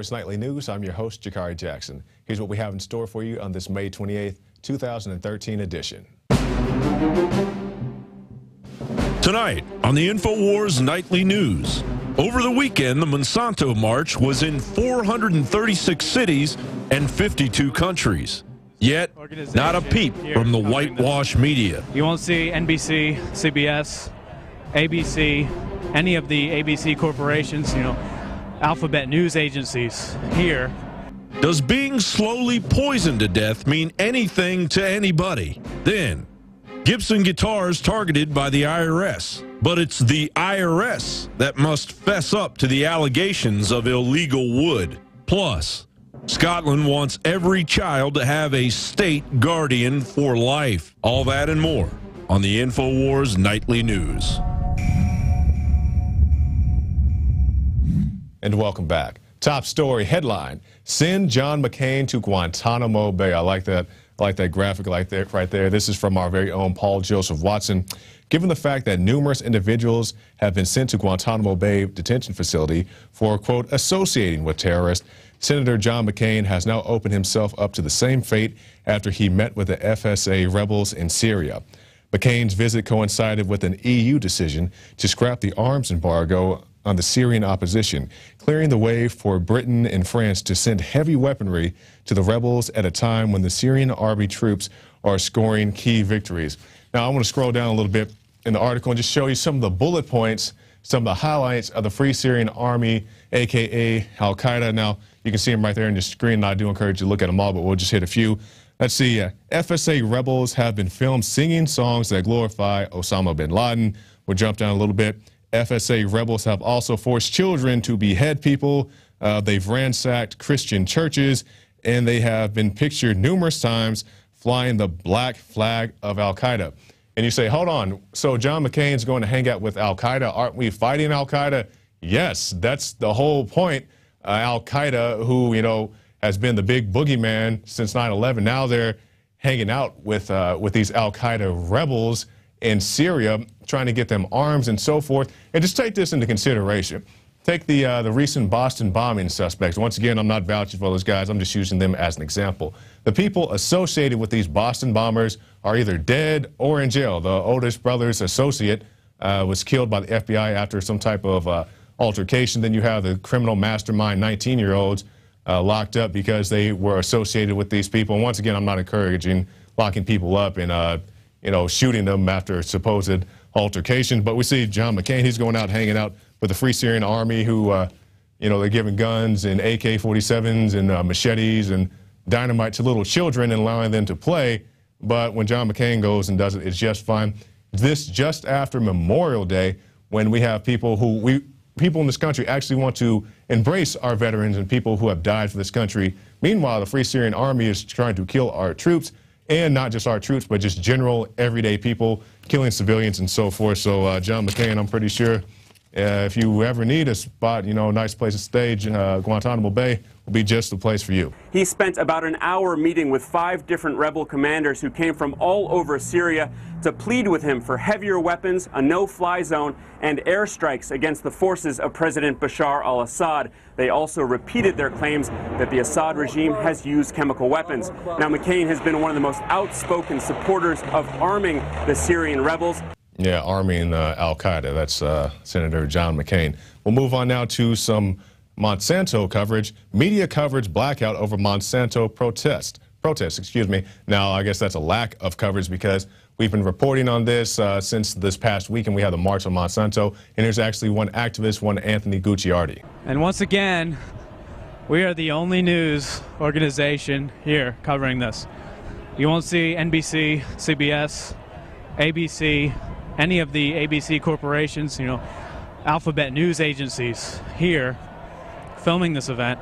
Wars Nightly News. I'm your host, Jakari Jackson. Here's what we have in store for you on this May 28th, 2013 edition. Tonight on the InfoWars Nightly News. Over the weekend, the Monsanto March was in 436 cities and 52 countries. Yet, not a peep from the whitewash media. You won't see NBC, CBS, ABC, any of the ABC corporations, you know, alphabet news agencies here. Does being slowly poisoned to death mean anything to anybody? Then, Gibson guitars targeted by the IRS. But it's the IRS that must fess up to the allegations of illegal wood. Plus, Scotland wants every child to have a state guardian for life. All that and more on the InfoWars Nightly News. And welcome back. Top story headline: Send John McCain to Guantanamo Bay. I like that. I like that graphic like that right there. This is from our very own Paul Joseph Watson. Given the fact that numerous individuals have been sent to Guantanamo Bay detention facility for quote associating with terrorists, Senator John McCain has now opened himself up to the same fate after he met with the FSA rebels in Syria. McCain's visit coincided with an EU decision to scrap the arms embargo on the Syrian opposition, clearing the way for Britain and France to send heavy weaponry to the rebels at a time when the Syrian army troops are scoring key victories. Now, I want to scroll down a little bit in the article and just show you some of the bullet points, some of the highlights of the Free Syrian Army, aka Al Qaeda. Now, you can see them right there on your screen, and I do encourage you to look at them all, but we'll just hit a few. Let's see. Uh, FSA rebels have been filmed singing songs that glorify Osama bin Laden. We'll jump down a little bit. FSA rebels have also forced children to behead people. Uh, they've ransacked Christian churches, and they have been pictured numerous times flying the black flag of Al Qaeda. And you say, hold on, so John McCain's going to hang out with Al Qaeda. Aren't we fighting Al Qaeda? Yes, that's the whole point. Uh, Al Qaeda, who, you know, has been the big boogeyman since 9 11, now they're hanging out with, uh, with these Al Qaeda rebels in Syria, trying to get them arms and so forth. And just take this into consideration. Take the, uh, the recent Boston bombing suspects. Once again, I'm not vouching for those guys. I'm just using them as an example. The people associated with these Boston bombers are either dead or in jail. The oldest brother's associate uh, was killed by the FBI after some type of uh, altercation. Then you have the criminal mastermind 19-year-olds uh, locked up because they were associated with these people. And once again, I'm not encouraging locking people up and you know, shooting them after supposed altercation. But we see John McCain, he's going out hanging out with the Free Syrian Army who, uh, you know, they're giving guns and AK-47s and uh, machetes and dynamite to little children and allowing them to play. But when John McCain goes and does it, it's just fine. This just after Memorial Day, when we have people who we people in this country actually want to embrace our veterans and people who have died for this country. Meanwhile, the Free Syrian Army is trying to kill our troops and not just our troops, but just general everyday people killing civilians and so forth. So, uh, John McCain, I'm pretty sure uh, if you ever need a spot, you know, a nice place to stage, uh, Guantanamo Bay will be just the place for you. He spent about an hour meeting with five different rebel commanders who came from all over Syria to plead with him for heavier weapons, a no-fly zone, and airstrikes against the forces of President Bashar al-Assad. They also repeated their claims that the Assad regime has used chemical weapons. Now, McCain has been one of the most outspoken supporters of arming the Syrian rebels. Yeah, arming uh, Al Qaeda. That's uh, Senator John McCain. We'll move on now to some Monsanto coverage. Media coverage blackout over Monsanto protest. Protest, excuse me. Now, I guess that's a lack of coverage because we've been reporting on this uh, since this past week, and we had the March on Monsanto. And there's actually one activist, one Anthony Gucciardi. And once again, we are the only news organization here covering this. You won't see NBC, CBS, ABC, any of the ABC corporations, you know, alphabet news agencies here filming this event.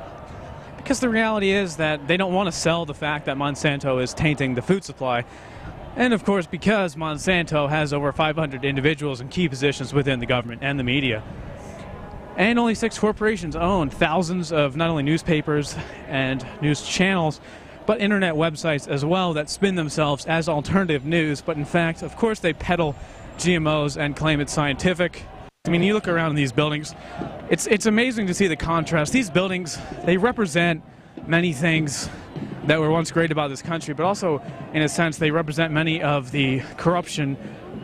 Because the reality is that they don't want to sell the fact that Monsanto is tainting the food supply. And of course, because Monsanto has over 500 individuals in key positions within the government and the media. And only six corporations own thousands of not only newspapers and news channels, but internet websites as well that spin themselves as alternative news. But in fact, of course, they peddle GMOs and claim it's scientific. I mean, you look around in these buildings, it's, it's amazing to see the contrast. These buildings, they represent many things that were once great about this country, but also, in a sense, they represent many of the corruption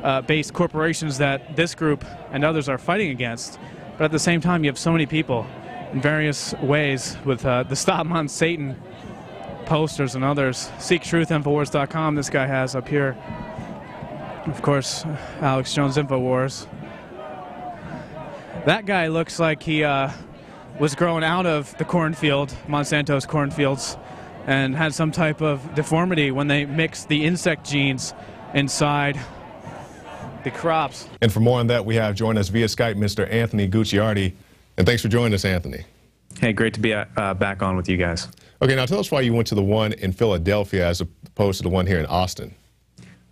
uh, corporations that this group and others are fighting against. But at the same time, you have so many people in various ways with uh, the Stop on Satan posters and others. SeekTruthInfowars.com, this guy has up here. Of course, Alex Jones Infowars. That guy looks like he uh, was grown out of the cornfield, Monsanto's cornfields, and had some type of deformity when they mixed the insect genes inside the crops. And for more on that, we have joined us via Skype Mr. Anthony Gucciardi. And thanks for joining us, Anthony. Hey, great to be uh, back on with you guys. Okay, now tell us why you went to the one in Philadelphia as opposed to the one here in Austin.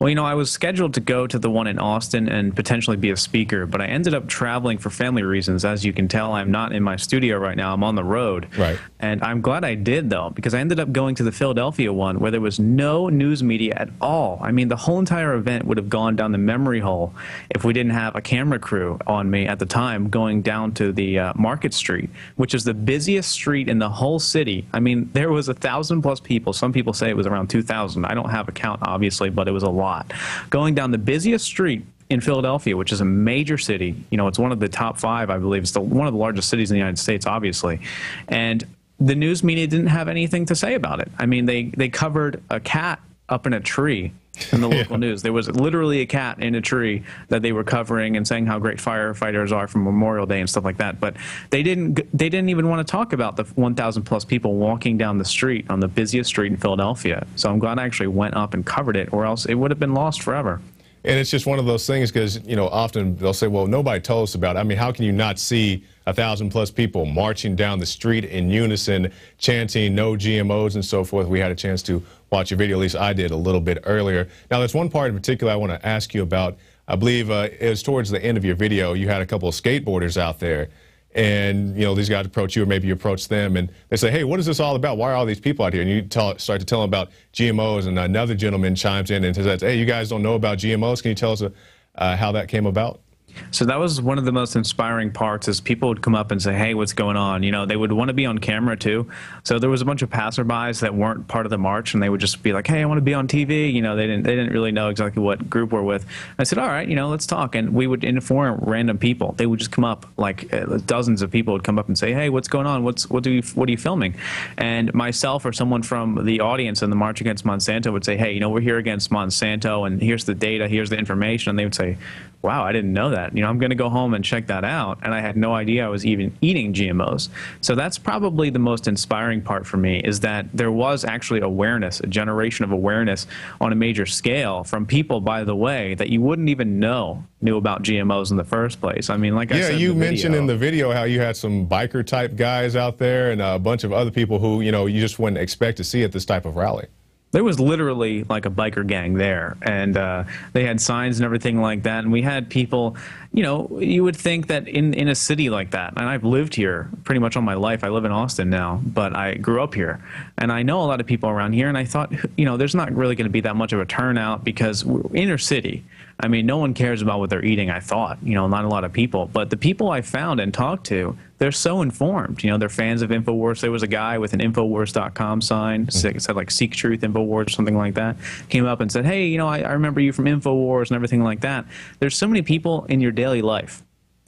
Well, you know, I was scheduled to go to the one in Austin and potentially be a speaker, but I ended up traveling for family reasons. As you can tell, I'm not in my studio right now. I'm on the road. Right. And I'm glad I did, though, because I ended up going to the Philadelphia one where there was no news media at all. I mean, the whole entire event would have gone down the memory hole if we didn't have a camera crew on me at the time going down to the uh, Market Street, which is the busiest street in the whole city. I mean, there was a thousand plus people. Some people say it was around 2,000. I don't have a count, obviously, but it was a lot lot. Going down the busiest street in Philadelphia, which is a major city, you know, it's one of the top five, I believe. It's the, one of the largest cities in the United States, obviously. And the news media didn't have anything to say about it. I mean, they, they covered a cat up in a tree in the local yeah. news. There was literally a cat in a tree that they were covering and saying how great firefighters are from Memorial Day and stuff like that. But they didn't they didn't even want to talk about the 1,000 plus people walking down the street on the busiest street in Philadelphia. So I'm glad I actually went up and covered it, or else it would have been lost forever. And it's just one of those things because, you know, often they'll say, well, nobody told us about it. I mean, how can you not see a thousand plus people marching down the street in unison, chanting no GMOs and so forth? We had a chance to watch your video, at least I did a little bit earlier. Now, there's one part in particular I want to ask you about. I believe uh, it was towards the end of your video, you had a couple of skateboarders out there and you know these guys approach you or maybe you approach them and they say hey what is this all about why are all these people out here and you tell, start to tell them about gmos and another gentleman chimes in and says hey you guys don't know about gmos can you tell us uh, how that came about so that was one of the most inspiring parts is people would come up and say, hey, what's going on? You know, they would want to be on camera too. So there was a bunch of passerbys that weren't part of the march and they would just be like, hey, I want to be on TV. You know, they didn't, they didn't really know exactly what group we're with. I said, all right, you know, let's talk. And we would inform random people. They would just come up, like uh, dozens of people would come up and say, hey, what's going on? What's, what, do you, what are you filming? And myself or someone from the audience in the March Against Monsanto would say, hey, you know, we're here against Monsanto and here's the data, here's the information. And they would say, wow, I didn't know that. You know, I'm going to go home and check that out. And I had no idea I was even eating GMOs. So that's probably the most inspiring part for me is that there was actually awareness, a generation of awareness on a major scale from people, by the way, that you wouldn't even know knew about GMOs in the first place. I mean, like yeah, I said, you mentioned in the video how you had some biker type guys out there and a bunch of other people who, you know, you just wouldn't expect to see at this type of rally there was literally like a biker gang there, and uh, they had signs and everything like that. And we had people, you know, you would think that in in a city like that, and I've lived here pretty much all my life. I live in Austin now, but I grew up here, and I know a lot of people around here. And I thought, you know, there's not really going to be that much of a turnout because we're inner city. I mean, no one cares about what they're eating. I thought, you know, not a lot of people, but the people I found and talked to, they're so informed. You know, they're fans of Infowars. There was a guy with an Infowars.com sign, mm-hmm. said like "Seek Truth Infowars" or something like that. Came up and said, "Hey, you know, I, I remember you from Infowars and everything like that." There's so many people in your daily life.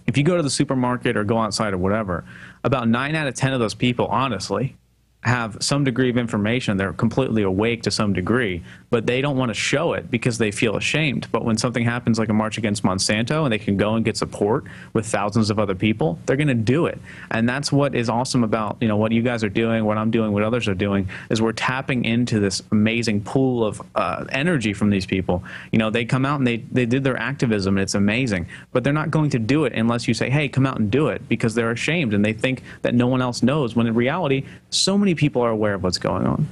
If you go to the supermarket or go outside or whatever, about nine out of ten of those people, honestly, have some degree of information. They're completely awake to some degree, but they don't want to show it because they feel ashamed. But when something happens like a march against Monsanto and they can go and get support with thousands of other people, they're going to do it. And that's what is awesome about, you know, what you guys are doing, what I'm doing, what others are doing is we're tapping into this amazing pool of uh, energy from these people. You know, they come out and they, they did their activism and it's amazing, but they're not going to do it unless you say, hey, come out and do it because they're ashamed and they think that no one else knows when in reality, so many people are aware of what's going on.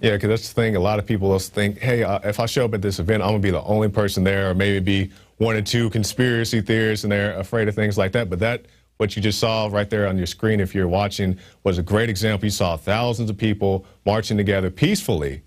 Yeah, because that's the thing. A lot of people will think, hey, uh, if I show up at this event, I'm going to be the only person there, or maybe be one or two conspiracy theorists, and they're afraid of things like that. But that, what you just saw right there on your screen, if you're watching, was a great example. You saw thousands of people marching together peacefully.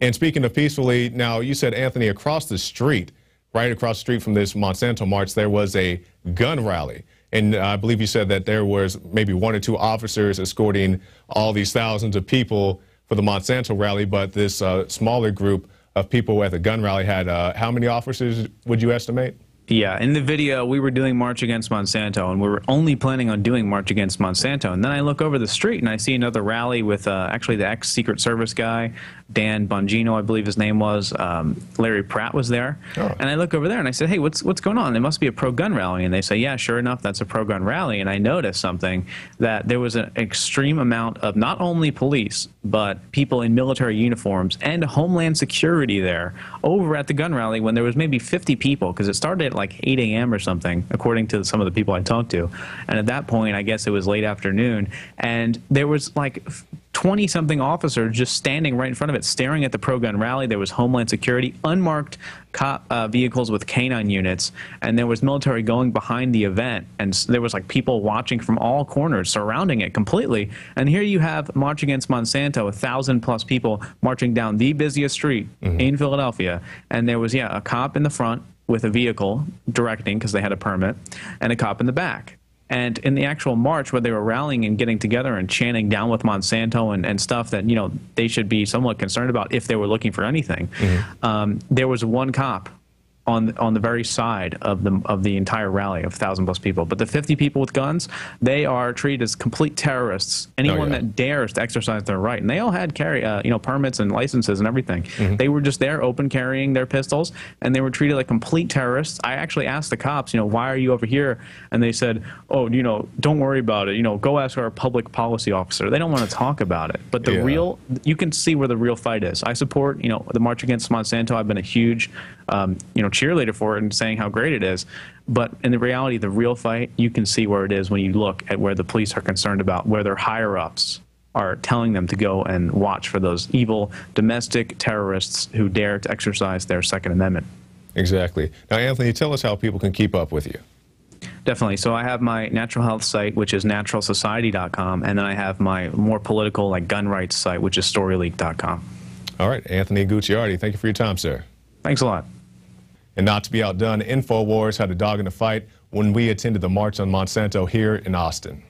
And speaking of peacefully, now you said, Anthony, across the street, right across the street from this Monsanto march, there was a gun rally. And I believe you said that there was maybe one or two officers escorting all these thousands of people for the Monsanto rally, but this uh, smaller group of people at the gun rally had uh, how many officers would you estimate? Yeah, in the video, we were doing March Against Monsanto, and we were only planning on doing March Against Monsanto. And then I look over the street and I see another rally with uh, actually the ex Secret Service guy, Dan Bongino, I believe his name was. Um, Larry Pratt was there. Oh. And I look over there and I said, hey, what's, what's going on? It must be a pro gun rally. And they say, yeah, sure enough, that's a pro gun rally. And I noticed something that there was an extreme amount of not only police, but people in military uniforms and Homeland Security there over at the gun rally when there was maybe 50 people because it started at like 8 a.m. or something, according to some of the people I talked to. And at that point, I guess it was late afternoon, and there was like 20 something officers just standing right in front of it, staring at the pro gun rally. There was Homeland Security, unmarked cop uh, vehicles with canine units, and there was military going behind the event. And there was like people watching from all corners, surrounding it completely. And here you have March Against Monsanto, a thousand plus people marching down the busiest street mm-hmm. in Philadelphia. And there was, yeah, a cop in the front with a vehicle directing because they had a permit, and a cop in the back. And in the actual march where they were rallying and getting together and chanting down with Monsanto and, and stuff that, you know, they should be somewhat concerned about if they were looking for anything, mm-hmm. um, there was one cop on on the very side of the of the entire rally of thousand plus people. But the 50 people with guns, they are treated as complete terrorists. Anyone oh, yeah. that dares to exercise their right, and they all had carry uh, you know permits and licenses and everything. Mm-hmm. They were just there, open carrying their pistols, and they were treated like complete terrorists. I actually asked the cops, you know, why are you over here? And they said, oh, you know, don't worry about it. You know, go ask our public policy officer. They don't want to talk about it. But the yeah. real, you can see where the real fight is. I support, you know, the March Against Monsanto. I've been a huge, um, you know, cheerleader for it and saying how great it is. But in the reality, the real fight, you can see where it is when you look at where the police are concerned about, where their higher ups are telling them to go and watch for those evil domestic terrorists who dare to exercise their Second Amendment. Exactly. Now, Anthony, tell us how people can keep up with you. Definitely. So I have my natural health site, which is naturalsociety.com, and then I have my more political, like gun rights site, which is storyleak.com. All right, Anthony Gucciardi, thank you for your time, sir. Thanks a lot. And not to be outdone, InfoWars had a dog in the fight when we attended the March on Monsanto here in Austin.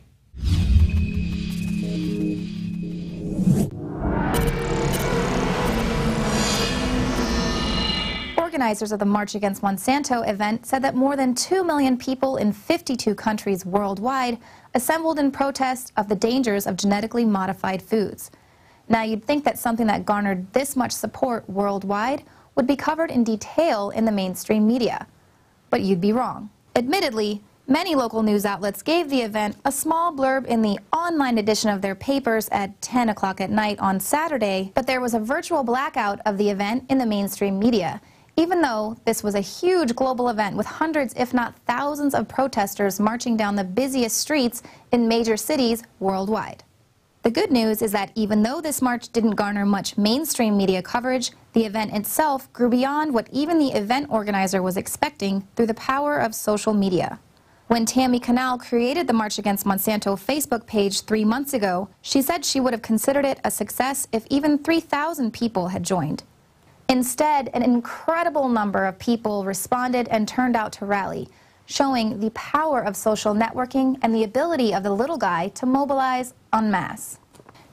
Organizers of the March Against Monsanto event said that more than 2 million people in 52 countries worldwide assembled in protest of the dangers of genetically modified foods. Now, you'd think that something that garnered this much support worldwide would be covered in detail in the mainstream media. But you'd be wrong. Admittedly, many local news outlets gave the event a small blurb in the online edition of their papers at 10 o'clock at night on Saturday, but there was a virtual blackout of the event in the mainstream media. Even though this was a huge global event with hundreds, if not thousands, of protesters marching down the busiest streets in major cities worldwide. The good news is that even though this march didn't garner much mainstream media coverage, the event itself grew beyond what even the event organizer was expecting through the power of social media. When Tami Canal created the March Against Monsanto Facebook page three months ago, she said she would have considered it a success if even 3,000 people had joined. Instead, an incredible number of people responded and turned out to rally, showing the power of social networking and the ability of the little guy to mobilize en masse.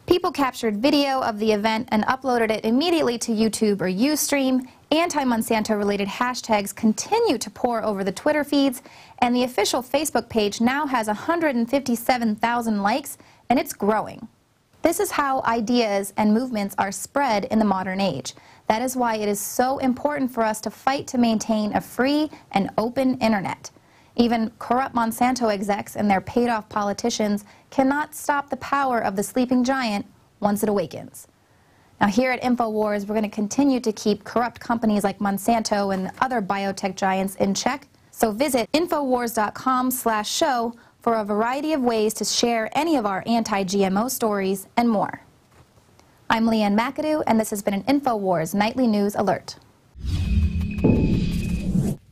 People captured video of the event and uploaded it immediately to YouTube or Ustream. Anti-Monsanto related hashtags continue to pour over the Twitter feeds, and the official Facebook page now has 157,000 likes, and it's growing. This is how ideas and movements are spread in the modern age. That is why it is so important for us to fight to maintain a free and open internet. Even corrupt Monsanto execs and their paid off politicians cannot stop the power of the sleeping giant once it awakens. Now, here at InfoWars, we're going to continue to keep corrupt companies like Monsanto and other biotech giants in check. So visit Infowars.com slash show for a variety of ways to share any of our anti-GMO stories and more. I'm Leanne McAdoo, and this has been an InfoWars Nightly News Alert.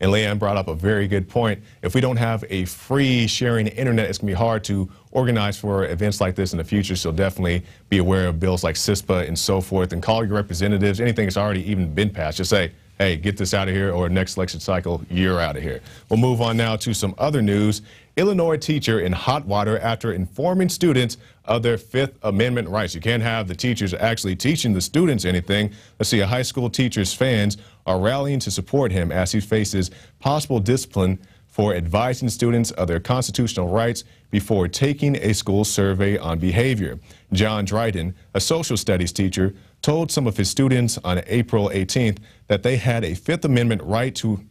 And Leanne brought up a very good point. If we don't have a free sharing internet, it's going to be hard to organize for events like this in the future. So definitely be aware of bills like CISPA and so forth and call your representatives. Anything that's already even been passed, just say, hey, get this out of here, or next election cycle, you're out of here. We'll move on now to some other news. Illinois teacher in hot water after informing students of their Fifth Amendment rights. You can't have the teachers actually teaching the students anything. Let's see, a high school teacher's fans are rallying to support him as he faces possible discipline for advising students of their constitutional rights before taking a school survey on behavior. John Dryden, a social studies teacher, told some of his students on April 18th that they had a Fifth Amendment right to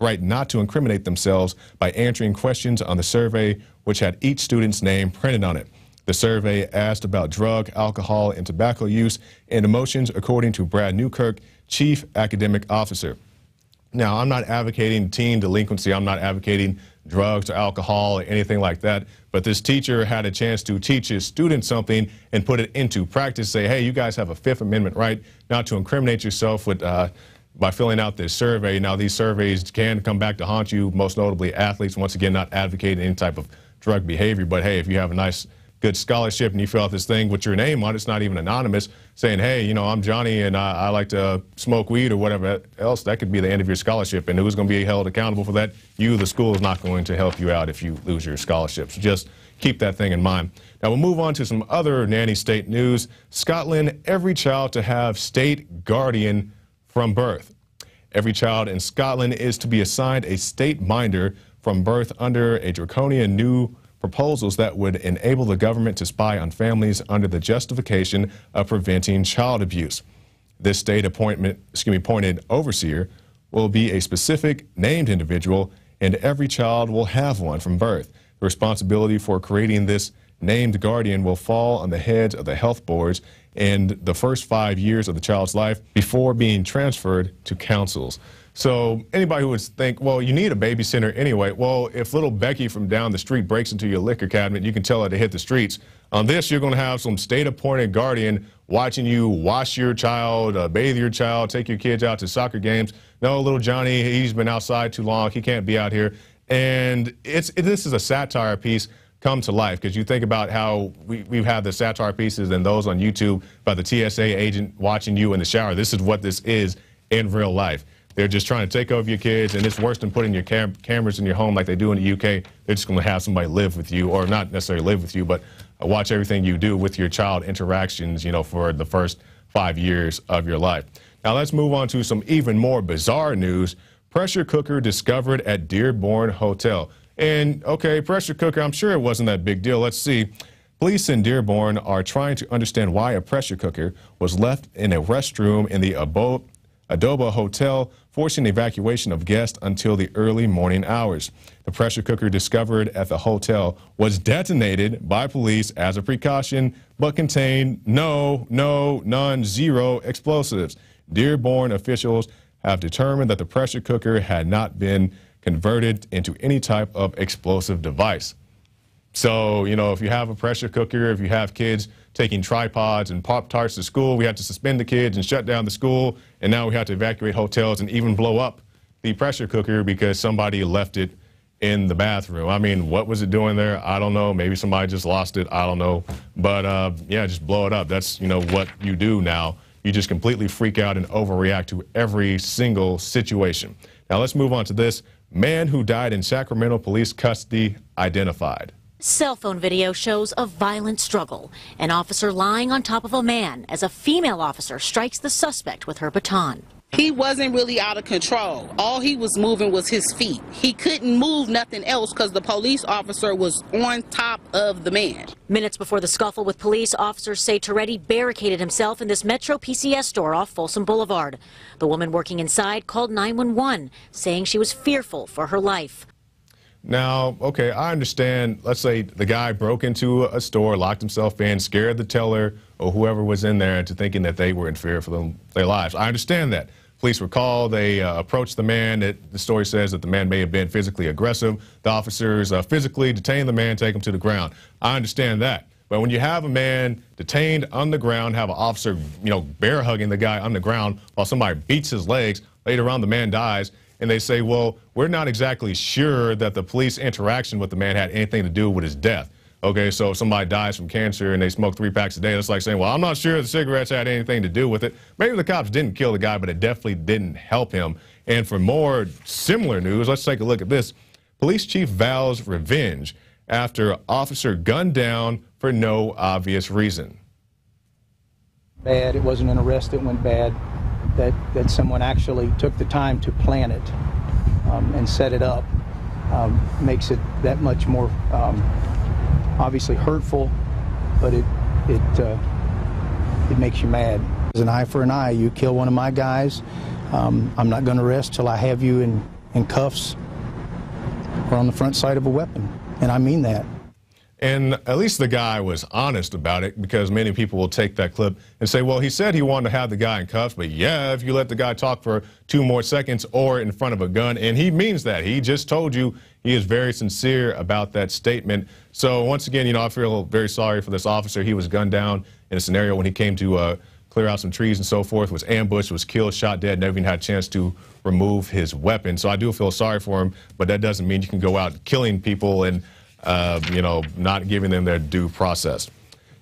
right not to incriminate themselves by answering questions on the survey which had each student's name printed on it. The survey asked about drug, alcohol, and tobacco use and emotions, according to Brad Newkirk, Chief Academic Officer. Now, I'm not advocating teen delinquency. I'm not advocating drugs or alcohol or anything like that. But this teacher had a chance to teach his students something and put it into practice. Say, hey, you guys have a Fifth Amendment right not to incriminate yourself with. Uh, by filling out this survey. Now, these surveys can come back to haunt you, most notably athletes. Once again, not advocating any type of drug behavior, but hey, if you have a nice good scholarship and you fill out this thing with your name on it, it's not even anonymous, saying, hey, you know, I'm Johnny and I, I, like to smoke weed or whatever else, that could be the end of your scholarship. And who's going to be held accountable for that? You, the school, is not going to help you out if you lose your scholarship. So just keep that thing in mind. Now we'll move on to some other nanny state news. Scotland, every child to have state guardian from birth. Every child in Scotland is to be assigned a state minder from birth under a draconian new proposals that would enable the government to spy on families under the justification of preventing child abuse. This state appointment, excuse me, appointed overseer will be a specific named individual, and every child will have one from birth. The responsibility for creating this named guardian will fall on the heads of the health boards in the first five years of the child's life before being transferred to councils. So anybody who would think, well, you need a babysitter anyway. Well, if little Becky from down the street breaks into your liquor cabinet, you can tell her to hit the streets. On this, you're going to have some state-appointed guardian watching you wash your child, uh, bathe your child, take your kids out to soccer games. No, little Johnny, he's been outside too long. He can't be out here. And it's it, this is a satire piece come to life because you think about how we, we've had the satire pieces and those on YouTube by the TSA agent watching you in the shower. This is what this is in real life. They're just trying to take over your kids, and it's worse than putting your cam cameras in your home like they do in the UK. They're just going to have somebody live with you, or not necessarily live with you, but watch everything you do with your child interactions, you know, for the first five years of your life. Now let's move on to some even more bizarre news. Pressure cooker discovered at Dearborn Hotel. And okay, pressure cooker, I'm sure it wasn't that big deal. Let's see. Police in Dearborn are trying to understand why a pressure cooker was left in a restroom in the Adoba Hotel, forcing evacuation of guests until the early morning hours. The pressure cooker discovered at the hotel was detonated by police as a precaution, but contained no, no, none, zero explosives. Dearborn officials have determined that the pressure cooker had not been converted into any type of explosive device. So, you know, if you have a pressure cooker, if you have kids taking tripods and Pop Tarts to school, we had to suspend the kids and shut down the school. And now we have to evacuate hotels and even blow up the pressure cooker because somebody left it in the bathroom. I mean, what was it doing there? I don't know. Maybe somebody just lost it. I don't know. But uh, yeah, just blow it up. That's, you know, what you do now. You just completely freak out and overreact to every single situation. Now let's move on to this. Man who died in Sacramento police custody identified. Cell phone video shows a violent struggle. An officer lying on top of a man as a female officer strikes the suspect with her baton. He wasn't really out of control. All he was moving was his feet. He couldn't move nothing else because the police officer was on top of the man. Minutes before the scuffle with police, officers say Toretti barricaded himself in this Metro PCS store off Folsom Boulevard. The woman working inside called 911, saying she was fearful for her life. Now, okay, I understand. Let's say the guy broke into a store, locked himself in, scared the teller or whoever was in there into thinking that they were in fear for them, their lives. I understand that. Police were called. They uh, approached the man. It, the story says that the man may have been physically aggressive. The officers uh, physically detained the man, take him to the ground. I understand that. But when you have a man detained on the ground, have an officer, you know, bear hugging the guy on the ground while somebody beats his legs, later on the man dies, and they say, well, we're not exactly sure that the police interaction with the man had anything to do with his death. Okay, so if somebody dies from cancer and they smoke three packs a day, that's like saying, well, I'm not sure the cigarettes had anything to do with it. Maybe the cops didn't kill the guy, but it definitely didn't help him. And for more similar news, let's take a look at this. Police chief vows revenge after officer gunned down for no obvious reason. Bad. It wasn't an arrest that went bad. That, that someone actually took the time to plan it um, and set it up um, makes it that much more um, obviously hurtful, but it it uh, it makes you mad. It's an eye for an eye. You kill one of my guys, um, I'm not going to rest till I have you in, in cuffs or on the front side of a weapon, and I mean that. And at least the guy was honest about it because many people will take that clip and say, well, he said he wanted to have the guy in cuffs, but yeah, if you let the guy talk for two more seconds or in front of a gun, and he means that. He just told you he is very sincere about that statement. So once again, you know, I feel very sorry for this officer. He was gunned down in a scenario when he came to uh, clear out some trees and so forth, was ambushed, was killed, shot dead, never even had a chance to remove his weapon. So I do feel sorry for him, but that doesn't mean you can go out killing people and uh, you know, not giving them their due process.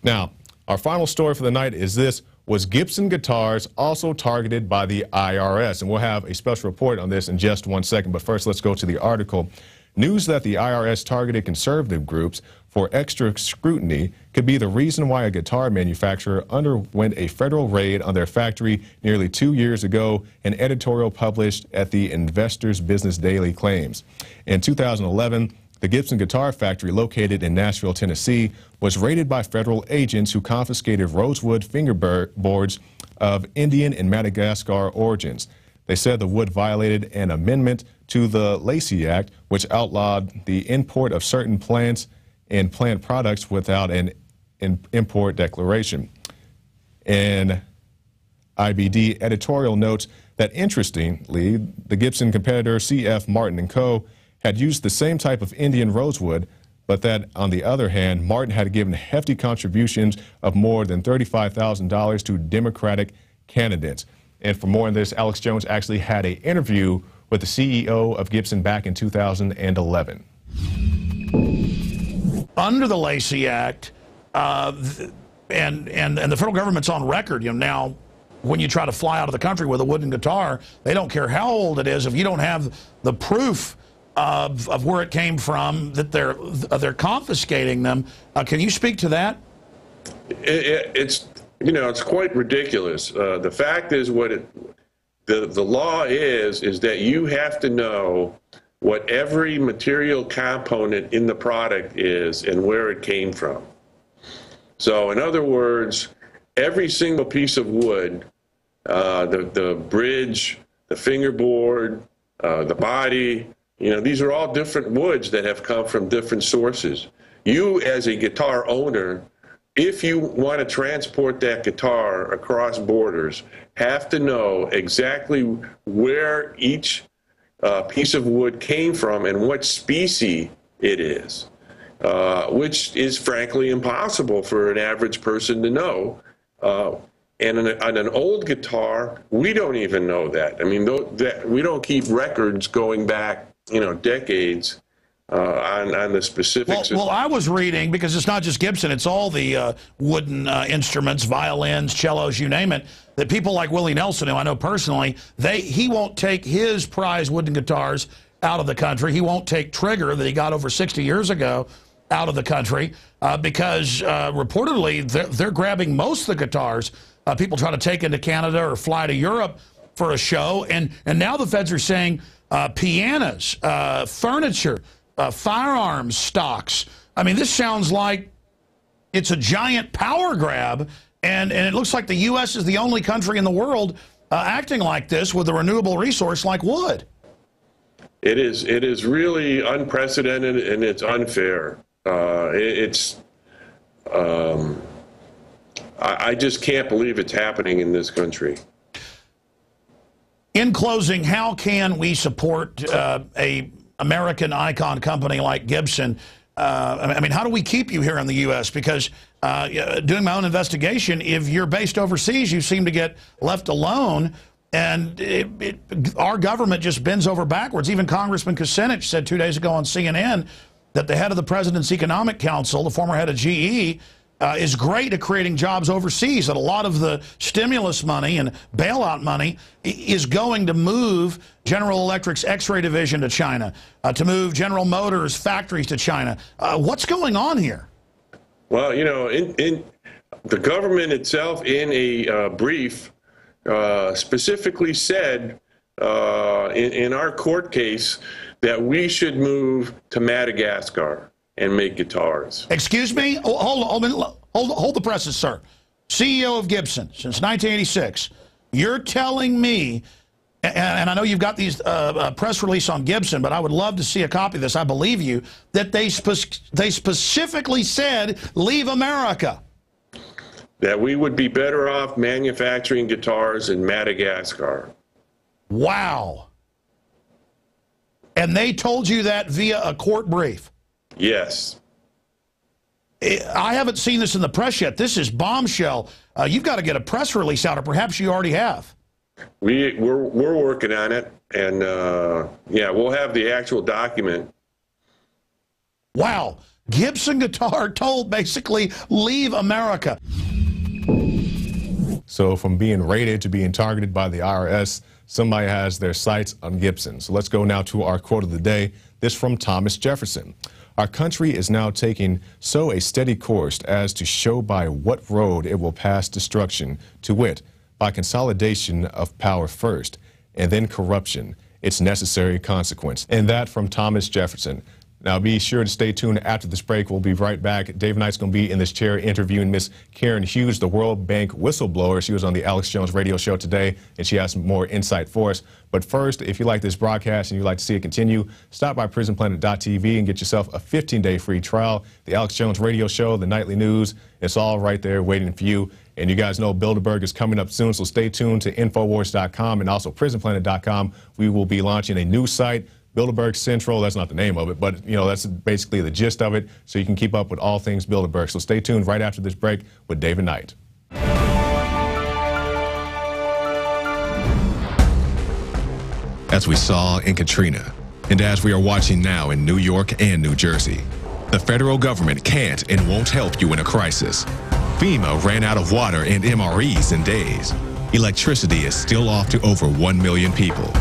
Now, our final story for the night is this. Was Gibson guitars also targeted by the IRS? And we'll have a special report on this in just one second. But first, let's go to the article. News that the IRS targeted conservative groups for extra scrutiny could be the reason why a guitar manufacturer underwent a federal raid on their factory nearly two years ago, an editorial published at the Investor's Business Daily claims. In 2011, the Gibson Guitar Factory, located in Nashville, Tennessee, was raided by federal agents who confiscated rosewood fingerboards of Indian and Madagascar origins. They said the wood violated an amendment to the Lacey Act, which outlawed the import of certain plants and plant products without an import declaration. An IBD editorial notes that interestingly, the Gibson competitor CF Martin & Co had used the same type of Indian rosewood, but that, on the other hand, Martin had given hefty contributions of more than $35,000 to Democratic candidates. And for more on this, Alex Jones actually had an interview with the CEO of Gibson back in 2011. Under the Lacey Act, uh, and, and, and the federal government's on record, you know, now when you try to fly out of the country with a wooden guitar, they don't care how old it is. If you don't have the proof of, of where it came from, that they're they're confiscating them. Uh, can you speak to that? It, it's you know it's quite ridiculous. Uh, the fact is, what it, the the law is is that you have to know what every material component in the product is and where it came from. So, in other words, every single piece of wood, uh, the the bridge, the fingerboard, uh, the body, you know, these are all different woods that have come from different sources. You, as a guitar owner, if you want to transport that guitar across borders, have to know exactly where each uh, piece of wood came from and what species it is, uh, which is frankly impossible for an average person to know. Uh, and on, an old guitar, we don't even know that. I mean, that, we don't keep records going back you know, decades on, on the specifics. Well, well, I was reading, because it's not just Gibson, it's all the uh, wooden uh, instruments, violins, cellos, you name it, that people like Willie Nelson, who I know personally, they he won't take his prize wooden guitars out of the country. He won't take Trigger that he got over 60 years ago out of the country uh, because uh, reportedly they're, they're, grabbing most of the guitars uh, people try to take into Canada or fly to Europe for a show. And, and now the feds are saying uh, pianos, uh, furniture, uh, firearms stocks. I mean, this sounds like it's a giant power grab, and, and it looks like the U.S. is the only country in the world uh, acting like this with a renewable resource like wood. It is. It is really unprecedented, and it's unfair. Uh, it, it's. Um, I, I just can't believe it's happening in this country. In closing, how can we support uh, a American icon company like Gibson? Uh, I mean, how do we keep you here in the U.S.? Because uh, doing my own investigation, if you're based overseas, you seem to get left alone. And it, it, our government just bends over backwards. Even Congressman Kucinich said two days ago on CNN that the head of the President's Economic Council, the former head of GE, uh, is great at creating jobs overseas, that a lot of the stimulus money and bailout money is going to move General Electric's X-ray division to China, uh, to move General Motors factories to China. Uh, what's going on here? Well, you know, in, in the government itself, in a uh, brief, uh, specifically said uh, in, in our court case that we should move to Madagascar and make guitars. Excuse me? Hold, hold, hold, hold the presses, sir. CEO of Gibson since 1986. You're telling me, and I know you've got these uh, uh, press release on Gibson, but I would love to see a copy of this. I believe you that they spe they specifically said leave America. That we would be better off manufacturing guitars in Madagascar. Wow. And they told you that via a court brief. Yes. I haven't seen this in the press yet. This is bombshell. Uh, you've got to get a press release out, or perhaps you already have. We we're we're working on it, and uh, yeah, we'll have the actual document. Wow, Gibson Guitar told basically leave America. So from being raided to being targeted by the IRS, somebody has their sights on Gibson. So let's go now to our quote of the day. This from Thomas Jefferson. Our country is now taking so a steady course as to show by what road it will pass destruction, to wit, by consolidation of power first, and then corruption, its necessary consequence. And that from Thomas Jefferson. Now, be sure to stay tuned after this break. We'll be right back. Dave Knight's going to be in this chair interviewing Miss Karen Hudes, the World Bank whistleblower. She was on the Alex Jones radio show today, and she has more insight for us. But first, if you like this broadcast and you'd like to see it continue, stop by prisonplanet.tv and get yourself a 15-day free trial. The Alex Jones radio show, the nightly news, it's all right there waiting for you. And you guys know Bilderberg is coming up soon, so stay tuned to Infowars.com and also PrisonPlanet.com. We will be launching a new site Bilderberg Central, that's not the name of it, but you know that's basically the gist of it, so you can keep up with all things Bilderberg. So stay tuned right after this break with David Knight. As we saw in Katrina, and as we are watching now in New York and New Jersey, the federal government can't and won't help you in a crisis. FEMA ran out of water and MREs in days. Electricity is still off to over 1 million people.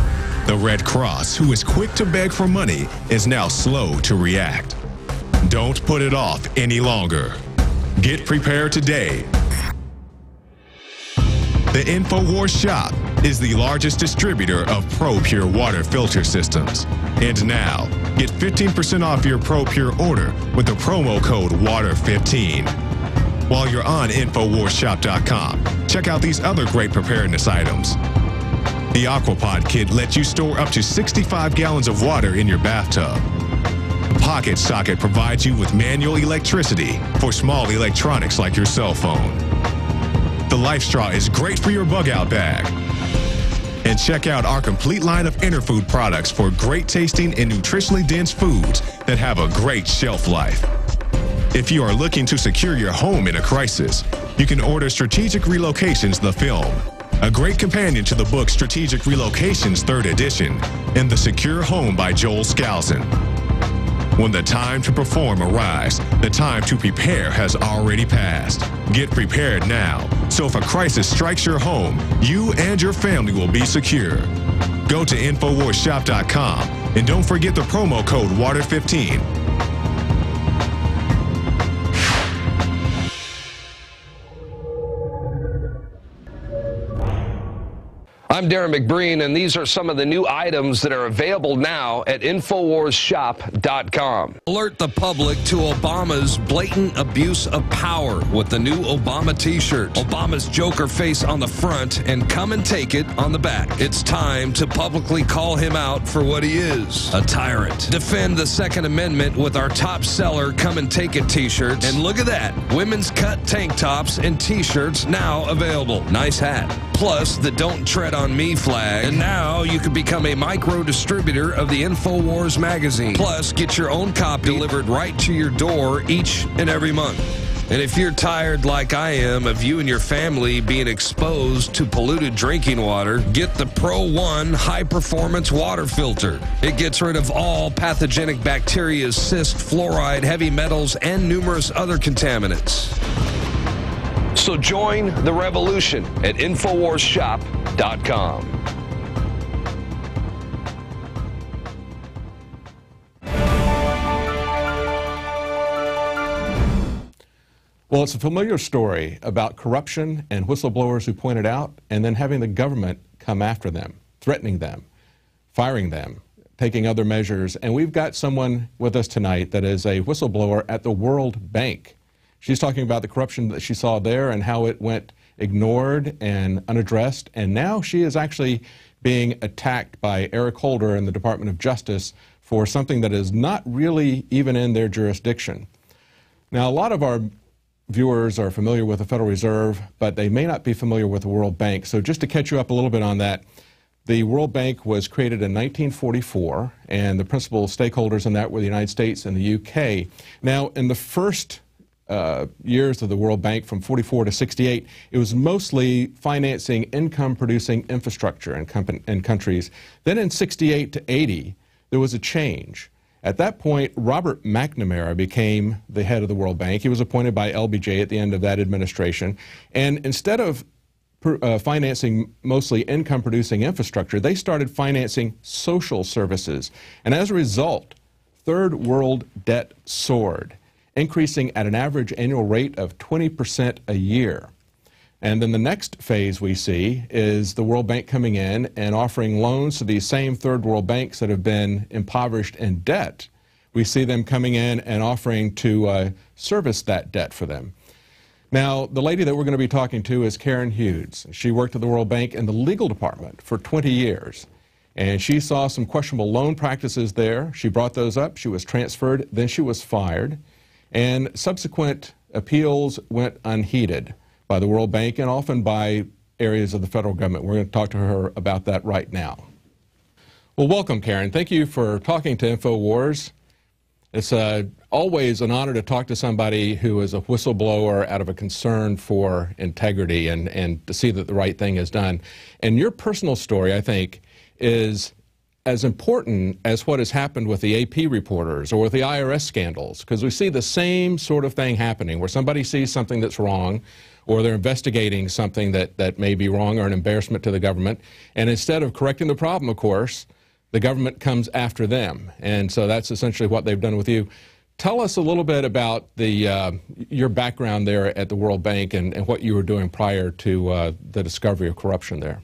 The Red Cross, who is quick to beg for money, is now slow to react. Don't put it off any longer. Get prepared today. The InfoWars shop is the largest distributor of ProPure water filter systems. And now, get 15% off your ProPure order with the promo code WATER15. While you're on InfoWarsShop.com, check out these other great preparedness items. The Aquapod kit lets you store up to 65 gallons of water in your bathtub. The Pocket Socket provides you with manual electricity for small electronics like your cell phone. The Life Straw is great for your bug out bag. And check out our complete line of Interfood products for great tasting and nutritionally dense foods that have a great shelf life. If you are looking to secure your home in a crisis, you can order Strategic Relocations the film a great companion to the book Strategic Relocations, third edition, and The Secure Home by Joel Skousen. When the time to perform arrives, the time to prepare has already passed. Get prepared now, so if a crisis strikes your home, you and your family will be secure. Go to InfoWarsShop.com and don't forget the promo code WATER15 I'm Darrin McBreen, and these are some of the new items that are available now at InfoWarsShop.com. Alert the public to Obama's blatant abuse of power with the new Obama t shirt. Obama's Joker face on the front and come and take it on the back. It's time to publicly call him out for what he is a tyrant. Defend the Second Amendment with our top seller Come and Take It t shirts. And look at that women's cut tank tops and t shirts now available. Nice hat. Plus the Don't Tread on Me flag. And now you can become a micro distributor of the InfoWars magazine. Plus, get your own copy delivered right to your door each and every month. And if you're tired like I am of you and your family being exposed to polluted drinking water, get the Pro One high performance water filter. It gets rid of all pathogenic bacteria, cyst, fluoride, heavy metals, and numerous other contaminants. So join the revolution at InfoWarsShop.com. Well, it's a familiar story about corruption and whistleblowers who point it out, and then having the government come after them, threatening them, firing them, taking other measures. And we've got someone with us tonight that is a whistleblower at the World Bank. She's talking about the corruption that she saw there and how it went ignored and unaddressed. And now she is actually being attacked by Eric Holder in the Department of Justice for something that is not really even in their jurisdiction. Now, a lot of our viewers are familiar with the Federal Reserve, but they may not be familiar with the World Bank. So just to catch you up a little bit on that, the World Bank was created in 1944, and the principal stakeholders in that were the United States and the UK. Now, in the first uh, years of the World Bank from 44 to 68, it was mostly financing income-producing infrastructure in, in countries. Then in 68 to 80, there was a change. At that point, Robert McNamara became the head of the World Bank. He was appointed by LBJ at the end of that administration. And instead of uh, financing mostly income producing infrastructure, they started financing social services. And as a result, third world debt soared, increasing at an average annual rate of 20% a year. And then the next phase we see is the World Bank coming in and offering loans to these same third world banks that have been impoverished in debt. We see them coming in and offering to uh, service that debt for them. Now, the lady that we're going to be talking to is Karen Hudes. She worked at the World Bank in the legal department for 20 years. And she saw some questionable loan practices there. She brought those up. She was transferred. Then she was fired. And subsequent appeals went unheeded by the World Bank and often by areas of the federal government. We're going to talk to her about that right now. Well, welcome, Karen. Thank you for talking to InfoWars. It's uh, always an honor to talk to somebody who is a whistleblower out of a concern for integrity and, and to see that the right thing is done. And your personal story, I think, is as important as what has happened with the AP reporters or with the IRS scandals, because we see the same sort of thing happening where somebody sees something that's wrong or they're investigating something that, that may be wrong or an embarrassment to the government. And instead of correcting the problem, of course, the government comes after them. And so that's essentially what they've done with you. Tell us a little bit about the, uh, your background there at the World Bank and, and what you were doing prior to uh, the discovery of corruption there.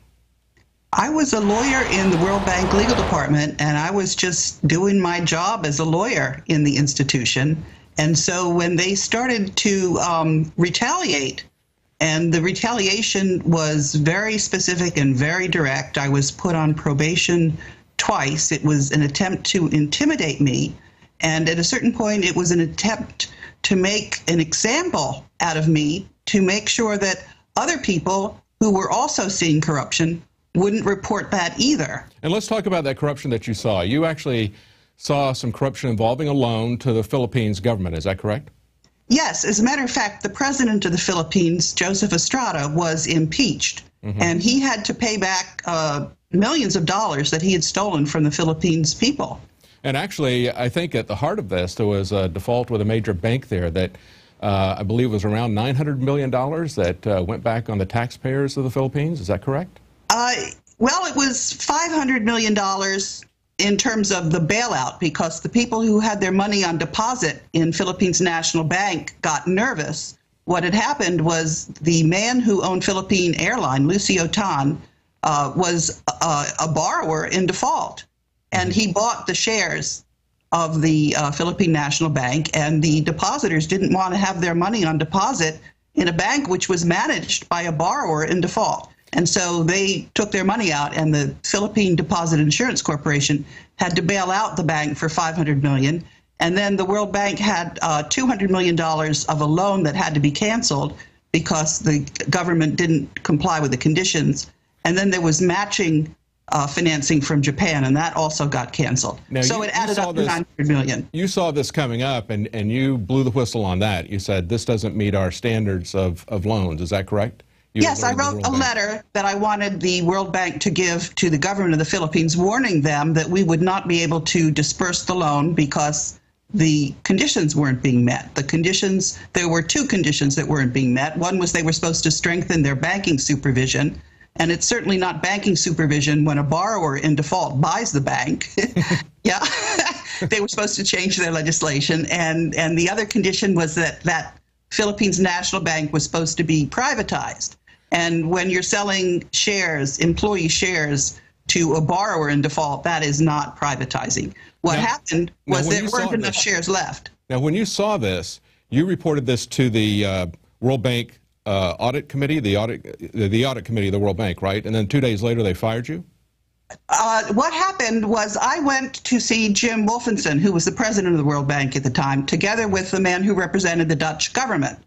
I was a lawyer in the World Bank legal department, and I was just doing my job as a lawyer in the institution. And so when they started to um, retaliate, and the retaliation was very specific and very direct, I was put on probation twice. It was an attempt to intimidate me. And at a certain point, it was an attempt to make an example out of me to make sure that other people who were also seeing corruption wouldn't report that either. And let's talk about that corruption that you saw. You actually saw some corruption involving a loan to the Philippines government, is that correct? Yes. As a matter of fact, the president of the Philippines, Joseph Estrada, was impeached, mm-hmm. and he had to pay back uh, millions of dollars that he had stolen from the Philippines people. And actually, I think at the heart of this, there was a default with a major bank there that uh, I believe was around $900 million that uh, went back on the taxpayers of the Philippines. Is that correct? Uh, well, it was $500 million in terms of the bailout because the people who had their money on deposit in Philippines National Bank got nervous. What had happened was the man who owned Philippine Airline, Lucio Tan, uh, was a, a, borrower in default, and he bought the shares of the uh, Philippine National Bank, and the depositors didn't want to have their money on deposit in a bank which was managed by a borrower in default. And so they took their money out, and the Philippine Deposit Insurance Corporation had to bail out the bank for 500 million. And then the World Bank had uh, 200 million dollars of a loan that had to be canceled because the government didn't comply with the conditions. And then there was matching uh, financing from Japan, and that also got canceled. Now, so you- it added up to this- 900 million. You saw this coming up, and, and you blew the whistle on that. You said this doesn't meet our standards of, of loans. Is that correct? Yes, I wrote a Bank. letter that I wanted the World Bank to give to the government of the Philippines, warning them that we would not be able to disperse the loan because the conditions weren't being met. The conditions, there were two conditions that weren't being met. One was they were supposed to strengthen their banking supervision, and it's certainly not banking supervision when a borrower in default buys the bank. yeah, they were supposed to change their legislation, and and the other condition was that that Philippines National Bank was supposed to be privatized. And when you're selling shares, employee shares to a borrower in default, that is not privatizing. What Now- happened was there weren't enough this- shares left. Now, when you saw this, you reported this to the uh, World Bank uh, Audit Committee, the audit, the, the audit committee of the World Bank, right? And then two days later, they fired you. Uh, what happened was I went to see Jim Wolfensohn, who was the president of the World Bank at the time, together with the man who represented the Dutch government.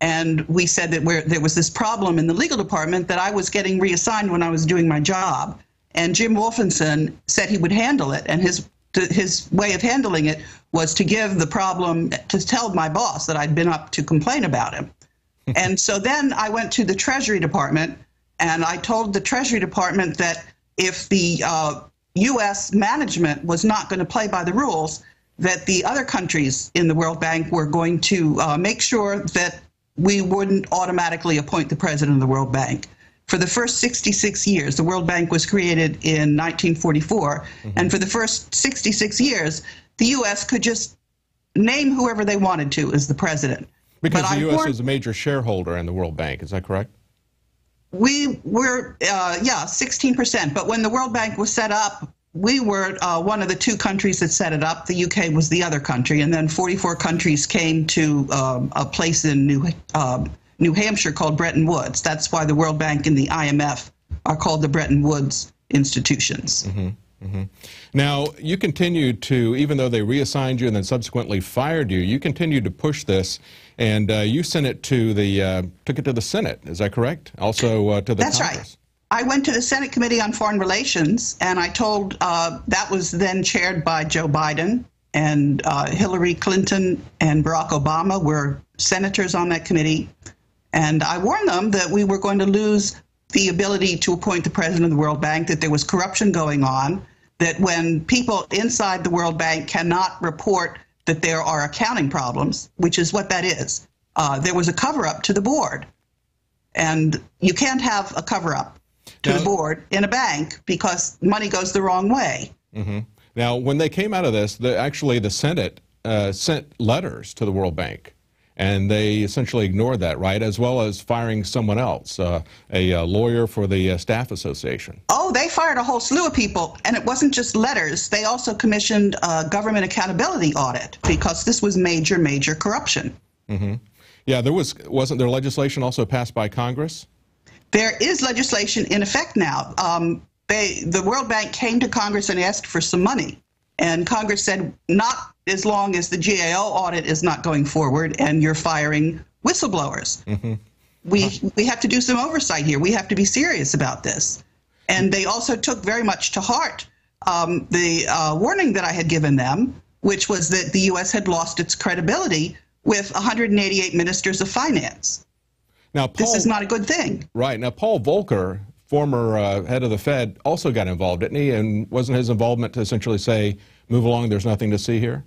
And we said that where there was this problem in the legal department that I was getting reassigned when I was doing my job. And Jim Wolfensohn said he would handle it. And his to, his way of handling it was to give the problem to tell my boss that I'd been up to complain about him. and so then I went to the Treasury Department and I told the Treasury Department that if the uh, U.S. management was not going to play by the rules, that the other countries in the World Bank were going to uh, make sure that we wouldn't automatically appoint the president of the World Bank. For the first 66 years, the World Bank was created in 1944, and for the first 66 years, the U.S. could just name whoever they wanted to as the president. Because But the U.S. warned- is a major shareholder in the World Bank. Is that correct? we were uh, yeah 16% but when the world bank was set up we were uh, one of the two countries that set it up the uk was the other country and then 44 countries came to um, a place in new, um, new hampshire called bretton woods that's why the world bank and the imf are called the bretton woods institutions Now, you continued to, even though they reassigned you and then subsequently fired you, you continued to push this, and uh, you sent it to the uh, took it to the Senate. Is that correct? Also uh, to the That's Congress. right. I went to the Senate Committee on Foreign Relations, and I told uh, that was then chaired by Joe Biden, and uh, Hillary Clinton and Barack Obama were senators on that committee. And I warned them that we were going to lose the ability to appoint the president of the World Bank, that there was corruption going on, that when people inside the World Bank cannot report that there are accounting problems, which is what that is, uh, there was a cover up to the board. And you can't have a cover up to the board in a bank because money goes the wrong way. hmm Now, when they came out of this, the, actually the Senate uh, sent letters to the World Bank, and they essentially ignored that, right? As well as firing someone else, uh, a, uh lawyer for the uh, staff association. Oh, they fired a whole slew of people, and it wasn't just letters. They also commissioned a government accountability audit because this was major, major corruption. Mm-hmm. Yeah, there was wasn't there legislation also passed by Congress? There is legislation in effect now. Um, they, the World Bank came to Congress and asked for some money, and Congress said not as long as the GAO audit is not going forward and you're firing whistleblowers. hmm we we have to do some oversight here. We have to be serious about this. And they also took very much to heart um, the uh, warning that I had given them, which was that the U.S. had lost its credibility with 188 ministers of finance. Now, Paul, This is not a good thing. Right. Now, Paul Volcker, former uh, head of the Fed, also got involved, didn't he? And wasn't his involvement to essentially say, move along, there's nothing to see here?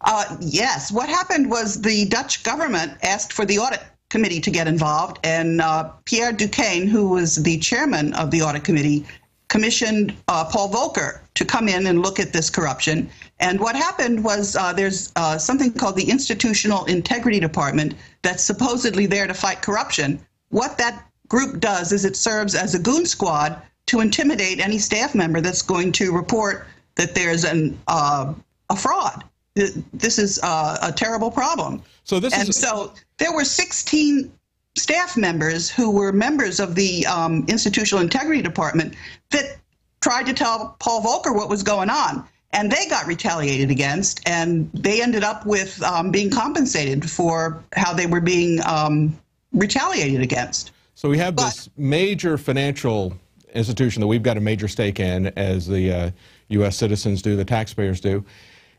Uh, yes, what happened was the Dutch government asked for the audit committee to get involved, and uh, Pierre Duquesne, who was the chairman of the audit committee, commissioned uh, Paul Volcker to come in and look at this corruption. And what happened was uh, there's uh, something called the Institutional Integrity Department that's supposedly there to fight corruption. What that group does is it serves as a goon squad to intimidate any staff member that's going to report that there's an uh, a fraud. This is uh, a terrible problem. So this and is- so there were 16 staff members who were members of the um, Institutional Integrity Department that tried to tell Paul Volcker what was going on. And they got retaliated against, and they ended up with um, being compensated for how they were being um, retaliated against. So we have this major financial institution that we've got a major stake in, as the uh, U.S. citizens do, the taxpayers do.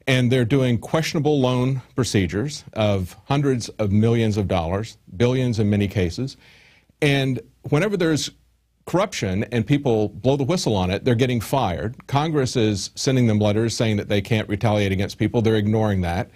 And they're doing questionable loan procedures of hundreds of millions of dollars, billions in many cases. And whenever there's corruption and people blow the whistle on it, they're getting fired. Congress is sending them letters saying that they can't retaliate against people. They're ignoring that.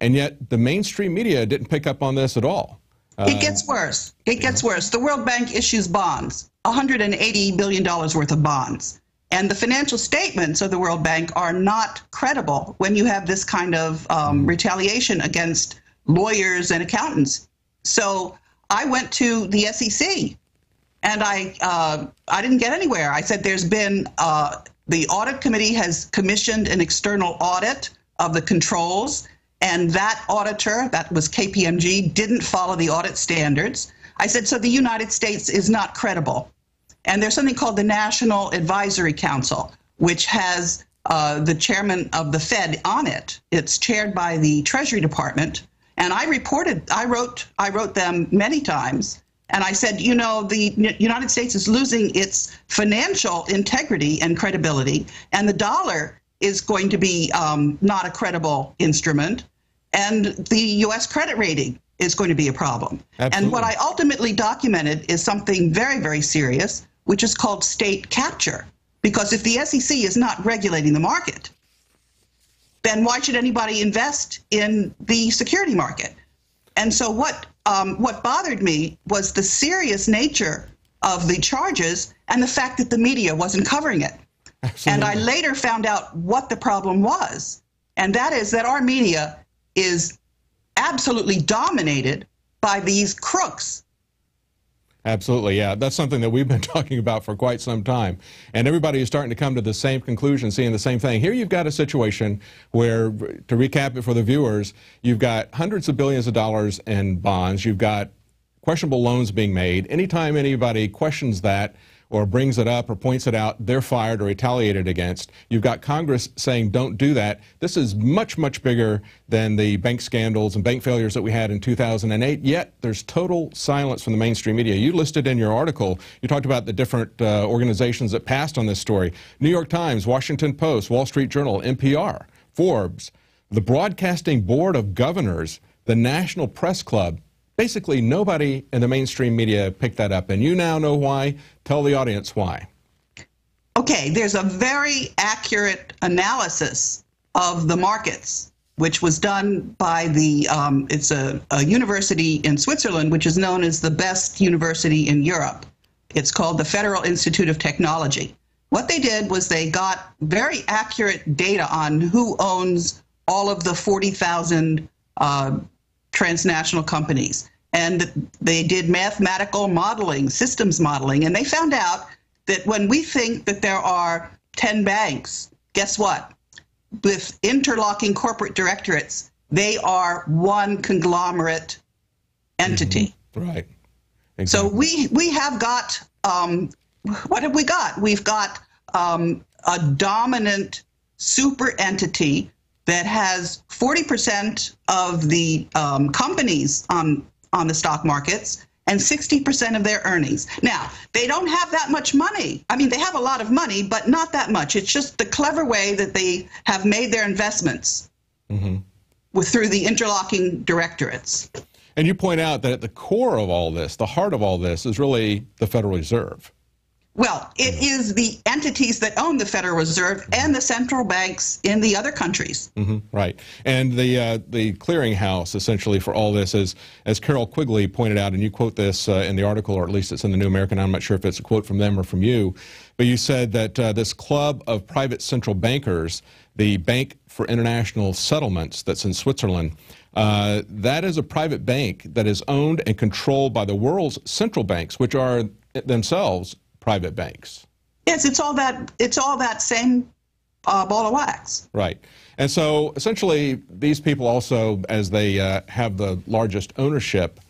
And yet the mainstream media didn't pick up on this at all. Uh, it gets worse. It gets worse. The World Bank issues bonds, $180 billion worth of bonds. And the financial statements of the World Bank are not credible when you have this kind of um, retaliation against lawyers and accountants. So I went to the SEC and I uh, I didn't get anywhere. I said there's been uh, the audit committee has commissioned an external audit of the controls, and that auditor, that was KPMG, didn't follow the audit standards. I said so the United States is not credible, and there's something called the National Advisory Council, which has uh, the chairman of the Fed on it. It's chaired by the Treasury Department, and I reported, I wrote, I wrote them many times and I said, you know, the United States is losing its financial integrity and credibility, and the dollar is going to be um, not a credible instrument, and the U.S. credit rating is going to be a problem. Absolutely. And what I ultimately documented is something very, very serious, which is called state capture. Because if the SEC is not regulating the market, then why should anybody invest in the security market? And so what um, what bothered me was the serious nature of the charges and the fact that the media wasn't covering it. Absolutely. And I later found out what the problem was, and that is that our media is absolutely dominated by these crooks Absolutely, yeah. That's something that we've been talking about for quite some time. And everybody is starting to come to the same conclusion, seeing the same thing. Here you've got a situation where, to recap it for the viewers, you've got hundreds of billions of dollars in bonds, you've got questionable loans being made. Anytime anybody questions that, or brings it up or points it out, they're fired or retaliated against. You've got Congress saying don't do that. This is much, much bigger than the bank scandals and bank failures that we had in 2008, yet there's total silence from the mainstream media. You listed in your article, you talked about the different uh, organizations that passed on this story. New York Times, Washington Post, Wall Street Journal, NPR, Forbes, the Broadcasting Board of Governors, the National Press Club, Basically, nobody in the mainstream media picked that up, and you now know why. Tell the audience why. Okay, there's a very accurate analysis of the markets, which was done by the, um, it's a, a university in Switzerland, which is known as the best university in Europe. It's called the Federal Institute of Technology. What they did was they got very accurate data on who owns all of the 40,000 uh, transnational companies. And they did mathematical modeling, systems modeling, and they found out that when we think that there are 10 banks, guess what? With interlocking corporate directorates, they are one conglomerate entity. Mm-hmm. Right. Exactly. So we we have got um, what have we got? We've got um, a dominant super entity that has 40% of the um, companies on, on the stock markets and 60% of their earnings. Now, they don't have that much money. I mean, they have a lot of money, but not that much. It's just the clever way that they have made their investments mm-hmm. with, through the interlocking directorates. And you point out that at the core of all this, the heart of all this, is really the Federal Reserve. Well, it is the entities that own the Federal Reserve and the central banks in the other countries. Mm-hmm, right, and the uh, the clearinghouse essentially for all this is, as Carroll Quigley pointed out, and you quote this uh, in the article, or at least it's in the New American. I'm not sure if it's a quote from them or from you, but you said that uh, this club of private central bankers, the Bank for International Settlements, that's in Switzerland. Uh, that is a private bank that is owned and controlled by the world's central banks, which are themselves private banks. Yes, it's all that it's all that same uh, ball of wax. Right. And so essentially, these people also, as they uh, have the largest ownership,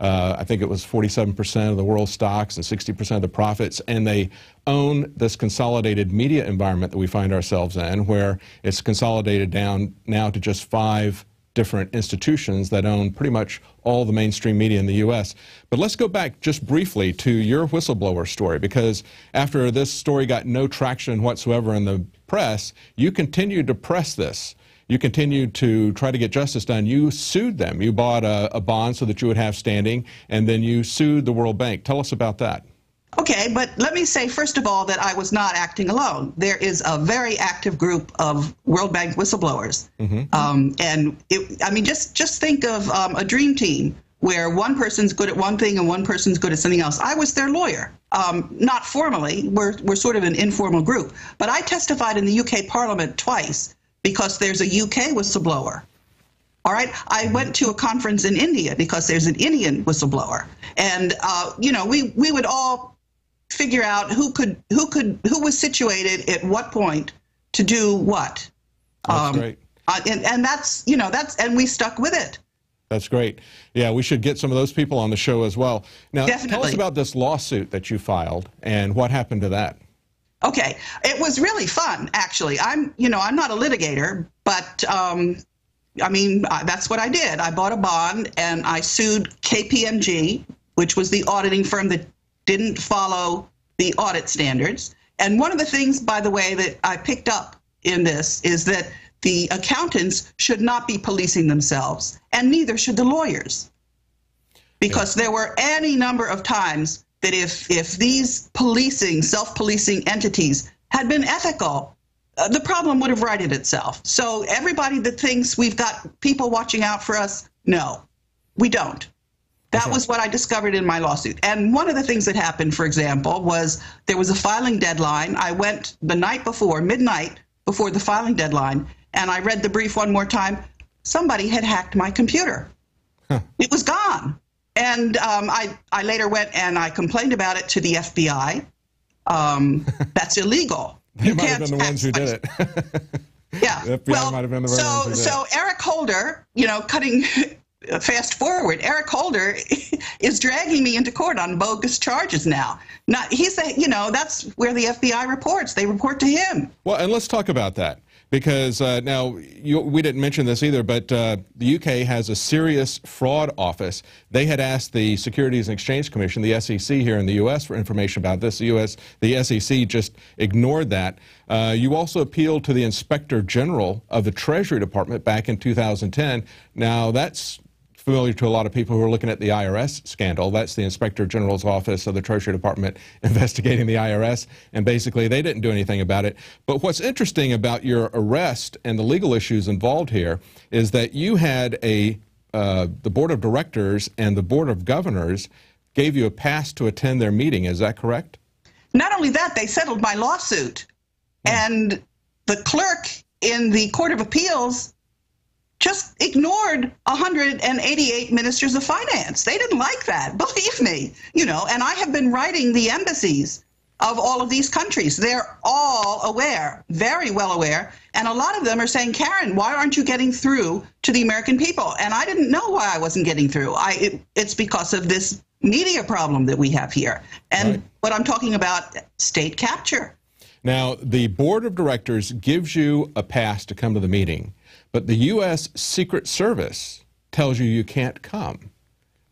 uh, I think it was 47% of the world's stocks and 60% of the profits, and they own this consolidated media environment that we find ourselves in, where it's consolidated down now to just five different institutions that own pretty much all the mainstream media in the U.S. But let's go back just briefly to your whistleblower story, because after this story got no traction whatsoever in the press, you continued to press this. You continued to try to get justice done. You sued them. You bought a, a bond so that you would have standing, and then you sued the World Bank. Tell us about that. Okay, but let me say, first of all, that I was not acting alone. There is a very active group of World Bank whistleblowers. Mm-hmm. Um, and it, I mean, just, just think of um, a dream team where one person's good at one thing and one person's good at something else. I was their lawyer. Um, not formally, we're, we're sort of an informal group. But I testified in the UK Parliament twice because there's a UK whistleblower. All right. I went to a conference in India because there's an Indian whistleblower. And, uh, you know, we, we would all figure out who could who could who was situated at what point to do what. That's um, great. Uh, and, and that's you know that's and we stuck with it. That's great. Yeah, we should get some of those people on the show as well. Now, Definitely. tell us about this lawsuit that you filed and what happened to that. Okay, it was really fun, actually. I'm, you know, I'm not a litigator, but um, I mean, that's what I did. I bought a bond and I sued KPMG, which was the auditing firm that didn't follow the audit standards. And one of the things, by the way, that I picked up in this is that the accountants should not be policing themselves, and neither should the lawyers. Because there were any number of times that if, if these policing, self policing entities had been ethical, uh, the problem would have righted itself. So everybody that thinks we've got people watching out for us, no, we don't. That was what I discovered in my lawsuit. And one of the things that happened, for example, was there was a filing deadline. I went the night before, midnight before the filing deadline, and I read the brief one more time. Somebody had hacked my computer. Huh. It was gone. And um, I, I later went and I complained about it to the FBI. Um, that's illegal. they you might have been the ones who did it. yeah. Well, might have been the so, so Eric Holder, you know, cutting fast forward, Eric Holder is dragging me into court on bogus charges now. Not he's a, you know that's where the FBI reports. They report to him. Well, and let's talk about that because uh, now you, we didn't mention this either, but uh, the UK has a serious fraud office. They had asked the Securities and Exchange Commission, the SEC here in the U.S., for information about this. The U.S. the SEC just ignored that. Uh, you also appealed to the Inspector General of the Treasury Department back in 2010. Now that's familiar to a lot of people who are looking at the IRS scandal. That's the Inspector General's Office of the Treasury Department investigating the IRS, and basically they didn't do anything about it. But what's interesting about your arrest and the legal issues involved here is that you had a uh, the board of directors and the board of governors gave you a pass to attend their meeting. Is that correct? Not only that, they settled my lawsuit, hmm. and the clerk in the Court of Appeals just ignored 188 ministers of finance. They didn't like that, believe me. You know, and I have been writing the embassies of all of these countries. They're all aware, very well aware, and a lot of them are saying, "Karen, why aren't you getting through to the American people?" And I didn't know why I wasn't getting through. I it, it's because of this media problem that we have here. And right. what I'm talking about state capture. Now, the board of directors gives you a pass to come to the meeting. But the U.S. Secret Service tells you you can't come.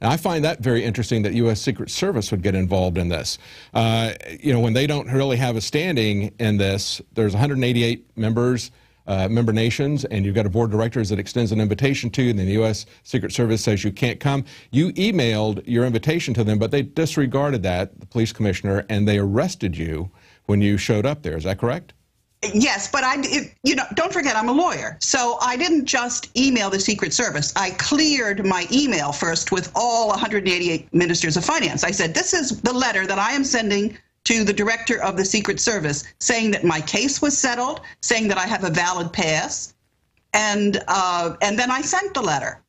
And I find that very interesting that U.S. Secret Service would get involved in this. Uh, you know, when they don't really have a standing in this, there's 188 members, uh, member nations, and you've got a board of directors that extends an invitation to you, and then the U.S. Secret Service says you can't come. You emailed your invitation to them, but they disregarded that, the police commissioner, and they arrested you when you showed up there. Is that correct? Yes, but I, it, you know, don't forget I'm a lawyer. So I didn't just email the Secret Service. I cleared my email first with all 188 ministers of finance. I said, this is the letter that I am sending to the director of the Secret Service saying that my case was settled, saying that I have a valid pass. And, uh, and then I sent the letter.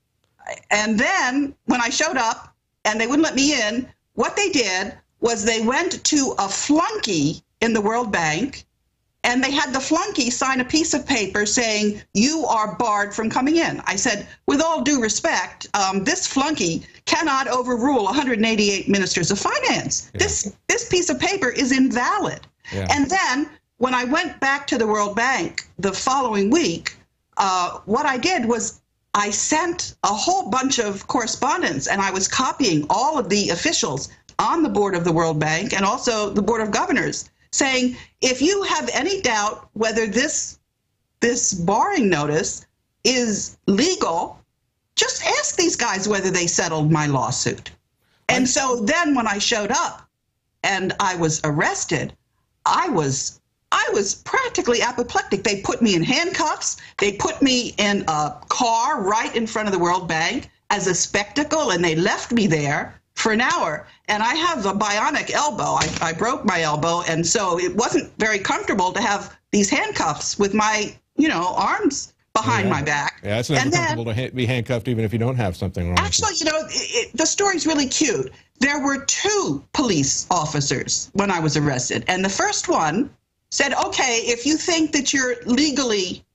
And then when I showed up and they wouldn't let me in, what they did was they went to a flunky in the World Bank and they had the flunky sign a piece of paper saying you are barred from coming in i said with all due respect um, this flunky cannot overrule 188 ministers of finance yeah. this this piece of paper is invalid yeah. and then when i went back to the world bank the following week uh, what i did was I sent a whole bunch of correspondence and I was copying all of the officials on the board of the World Bank and also the board of governors saying if you have any doubt whether this this barring notice is legal, just ask these guys whether they settled my lawsuit. And so then when I showed up and I was arrested, I was I was practically apoplectic. They put me in handcuffs. They put me in a car right in front of the World Bank as a spectacle, and they left me there for an hour. And I have a bionic elbow. I, I broke my elbow, and so it wasn't very comfortable to have these handcuffs with my, you know, arms behind yeah. my back. Yeah, it's never and comfortable then, to ha- be handcuffed even if you don't have something wrong. Actually, you know, it, it, the story's really cute. There were two police officers when I was arrested, and the first one said, okay, if you think that you're legally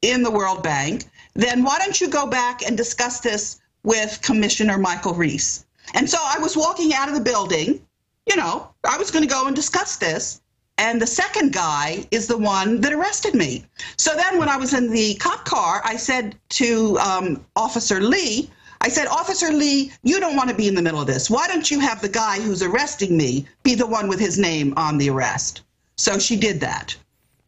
in the World Bank, then why don't you go back and discuss this with Commissioner Michael Reese? And so I was walking out of the building, you know, I was going to go and discuss this. And the second guy is the one that arrested me. So then when I was in the cop car, I said to um, Officer Lee, I said, Officer Lee, you don't want to be in the middle of this. Why don't you have the guy who's arresting me be the one with his name on the arrest? So she did that.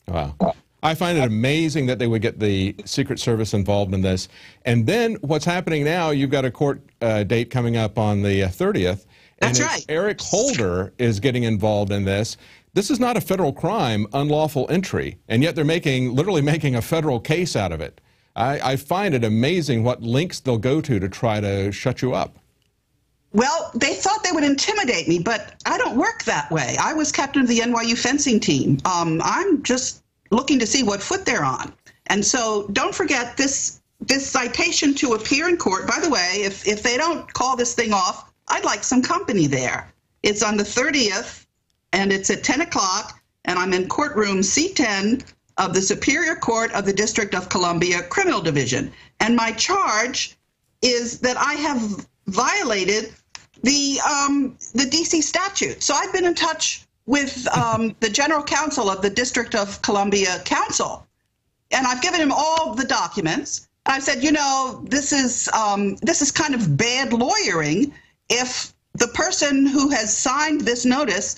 Wow. I find it amazing that they would get the Secret Service involved in this. And then what's happening now, you've got a court uh, date coming up on the 30th. And That's right. Eric Holder is getting involved in this. This is not a federal crime, unlawful entry, and yet they're making, literally making a federal case out of it. I, I find it amazing what links they'll go to to try to shut you up. Well, they thought they would intimidate me, but I don't work that way. I was captain of the NYU fencing team. Um, I'm just looking to see what foot they're on. And so don't forget this this citation to appear in court. By the way, if, if they don't call this thing off, I'd like some company there. It's on the 30th, and it's at 10 o'clock, and I'm in courtroom C10 of the Superior Court of the District of Columbia Criminal Division. And my charge is that I have violated the um, the DC statute. So I've been in touch with um, the general counsel of the District of Columbia Council, and I've given him all the documents. And I said, you know, this is um, this is kind of bad lawyering if the person who has signed this notice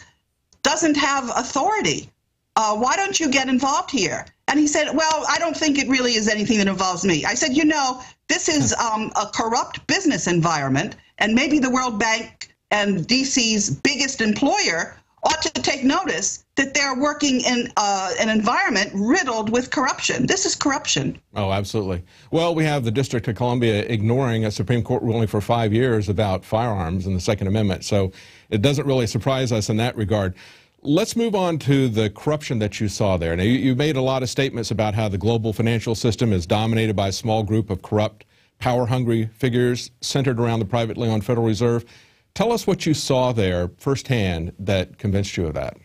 doesn't have authority. Uh, why don't you get involved here? And he said, well, I don't think it really is anything that involves me. I said, you know, this is um, a corrupt business environment, and maybe the World Bank and DC's biggest employer ought to take notice that they're working in uh, an environment riddled with corruption. This is corruption. Oh, absolutely. Well, we have the District of Columbia ignoring a Supreme Court ruling for five years about firearms and the Second Amendment, so it doesn't really surprise us in that regard. Let's move on to the corruption that you saw there. Now, you, you, made a lot of statements about how the global financial system is dominated by a small group of corrupt, power hungry figures centered around the privately owned Federal Reserve. Tell us what you saw there firsthand that convinced you of that.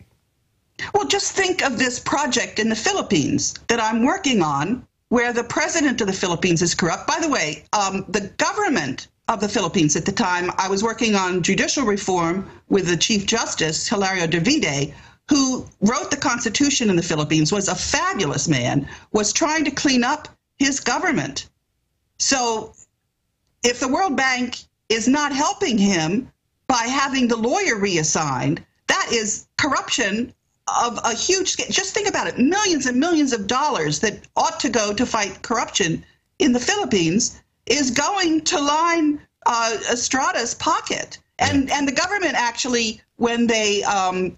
Well, just think of this project in the Philippines that I'm working on where the president of the Philippines is corrupt. By the way, um, the government of the Philippines at the time, I was working on judicial reform with the Chief Justice, Hilario Davide, who wrote the Constitution in the Philippines, was a fabulous man, was trying to clean up his government. So if the World Bank is not helping him by having the lawyer reassigned, that is corruption of a huge scale. Just think about it millions and millions of dollars that ought to go to fight corruption in the Philippines is going to line uh, Estrada's pocket. And, and the government actually, when they, um,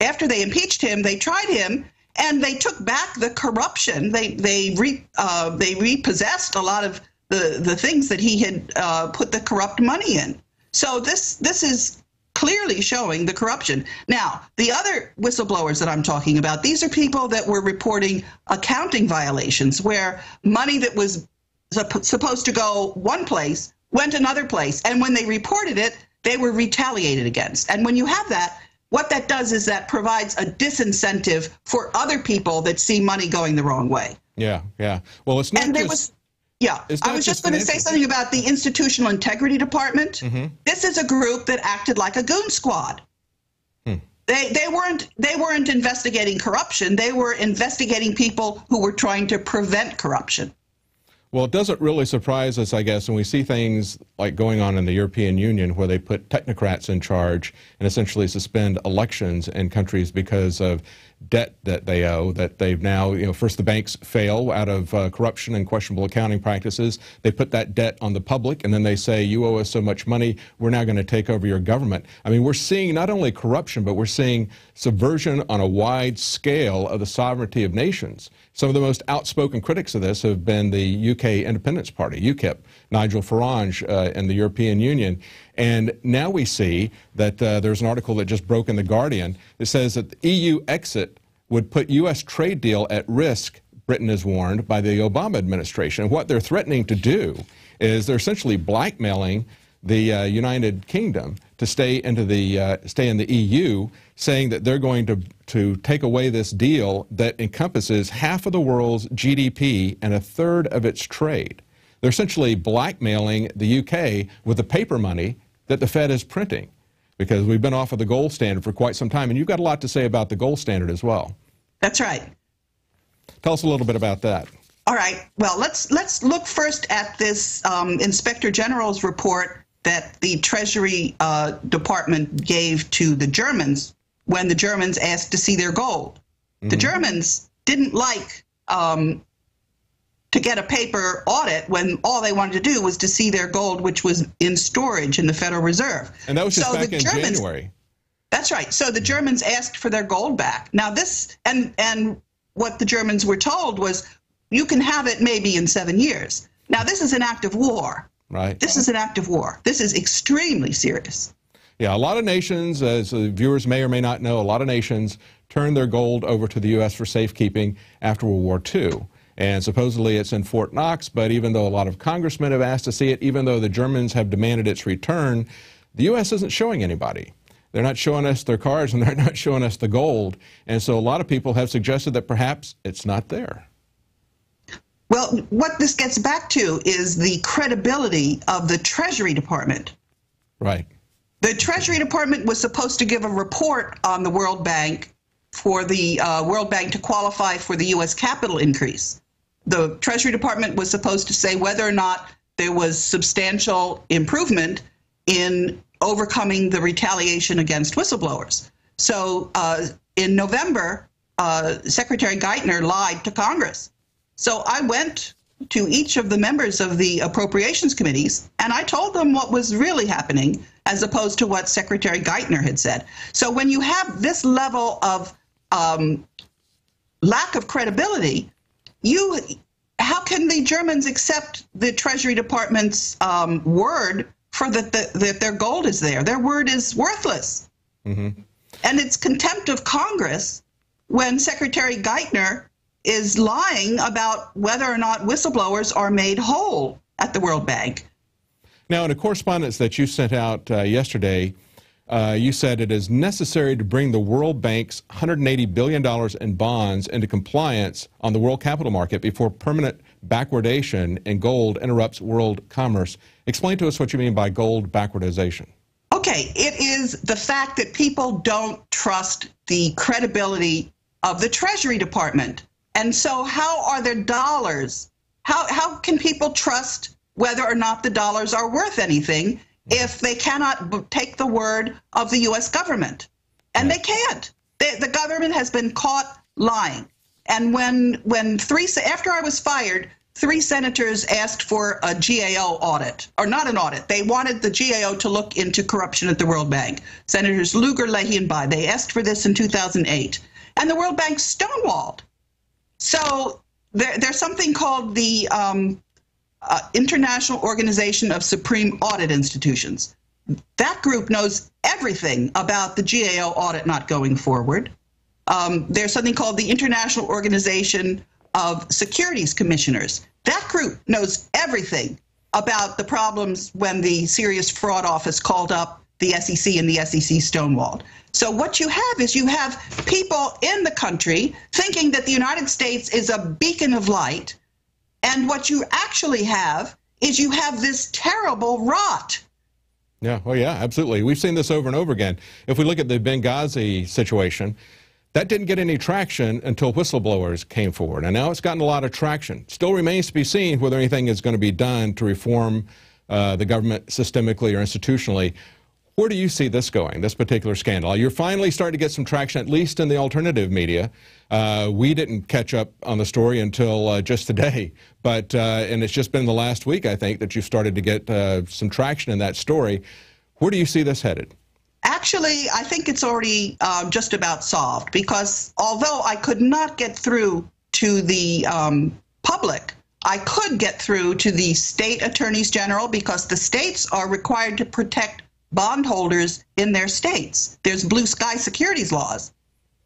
after they impeached him, they tried him and they took back the corruption. They, they, re, uh, they repossessed a lot of the, the things that he had uh, put the corrupt money in. So this, this is clearly showing the corruption. Now, the other whistleblowers that I'm talking about, these are people that were reporting accounting violations where money that was supposed to go one place went another place. And when they reported it, they were retaliated against. And when you have that, what that does is that provides a disincentive for other people that see money going the wrong way. Yeah, yeah. Well, it's not and there just, was, yeah. I was just going to say something about the Institutional Integrity Department. Mm-hmm. This is a group that acted like a goon squad. Hmm. They, they weren't they weren't investigating corruption. They were investigating people who were trying to prevent corruption. Well, it doesn't really surprise us, I guess, when we see things like going on in the European Union where they put technocrats in charge and essentially suspend elections in countries because of debt that they owe, that they've now, you know, first the banks fail out of uh, corruption and questionable accounting practices. They put that debt on the public, and then they say, you owe us so much money, we're now going to take over your government. I mean, we're seeing not only corruption, but we're seeing subversion on a wide scale of the sovereignty of nations. Some of the most outspoken critics of this have been the UK Independence Party, UKIP, Nigel Farage uh, in the European Union. And now we see that uh, there's an article that just broke in The Guardian that says that the EU exit would put U.S. trade deal at risk, Britain is warned, by the Obama administration. And what they're threatening to do is they're essentially blackmailing the uh, United Kingdom to stay into the uh, stay in the EU, saying that they're going to to take away this deal that encompasses half of the world's GDP and a third of its trade. They're essentially blackmailing the UK with the paper money that the Fed is printing because we've been off of the gold standard for quite some time. And you've got a lot to say about the gold standard as well. That's right. Tell us a little bit about that. All right. Well, let's let's look first at this um, Inspector General's report that the Treasury uh, Department gave to the Germans when the Germans asked to see their gold. Mm-hmm. The Germans didn't like um, to get a paper audit when all they wanted to do was to see their gold, which was in storage in the Federal Reserve. And that was just so back in Germans, January. That's right. So the Germans asked for their gold back. Now this and and what the Germans were told was you can have it maybe in seven years. Now this is an act of war. Right. This is an act of war. This is extremely serious. Yeah, a lot of nations, as viewers may or may not know, a lot of nations turned their gold over to the U.S. for safekeeping after World War II. And supposedly it's in Fort Knox, but even though a lot of congressmen have asked to see it, even though the Germans have demanded its return, the U.S. isn't showing anybody. They're not showing us their cards and they're not showing us the gold. And so a lot of people have suggested that perhaps it's not there. Well, what this gets back to is the credibility of the Treasury Department. Right. The Treasury Department was supposed to give a report on the World Bank for the uh, World Bank to qualify for the U.S. capital increase the Treasury Department was supposed to say whether or not there was substantial improvement in overcoming the retaliation against whistleblowers. So uh, in November, uh, Secretary Geithner lied to Congress. So I went to each of the members of the appropriations committees and I told them what was really happening as opposed to what Secretary Geithner had said. So when you have this level of um, lack of credibility, you how can the Germans accept the Treasury Department's um, word for that the, that their gold is there? Their word is worthless, mm-hmm. and it's contempt of Congress when Secretary Geithner is lying about whether or not whistleblowers are made whole at the World Bank. Now, in a correspondence that you sent out uh, yesterday, uh, you said it is necessary to bring the World Bank's $180 billion in bonds into compliance on the world capital market before permanent backwardation in gold interrupts world commerce. Explain to us what you mean by gold backwardization. Okay, it is the fact that people don't trust the credibility of the Treasury Department. And so, how are their dollars? How, how can people trust whether or not the dollars are worth anything if they cannot take the word of the U.S. government. And they can't. They, the government has been caught lying. And when when three after I was fired, three senators asked for a GAO audit, or not an audit. They wanted the GAO to look into corruption at the World Bank. Senators Lugar, Leahy, and Bayh. They asked for this in 2008, and the World Bank stonewalled. So there, there's something called the um, uh, International Organization of Supreme Audit Institutions. That group knows everything about the GAO audit not going forward. Um, there's something called the International Organization of Securities Commissioners. That group knows everything about the problems when the Serious Fraud Office called up the SEC and the SEC stonewalled. So what you have is you have people in the country thinking that the United States is a beacon of light and what you actually have is you have this terrible rot. Yeah, well, yeah, absolutely. We've seen this over and over again. If we look at the Benghazi situation, That didn't get any traction until whistleblowers came forward, and now it's gotten a lot of traction. Still remains to be seen whether anything is going to be done to reform uh, the government systemically or institutionally. Where do you see this going, this particular scandal? You're finally starting to get some traction, at least in the alternative media. Uh, we didn't catch up on the story until uh, just today, but uh, and it's just been the last week, I think, that you've started to get uh, some traction in that story. Where do you see this headed? Actually, I think it's already uh, just about solved because although I could not get through to the um, public, I could get through to the state attorneys general because the states are required to protect bondholders in their states. There's blue sky securities laws.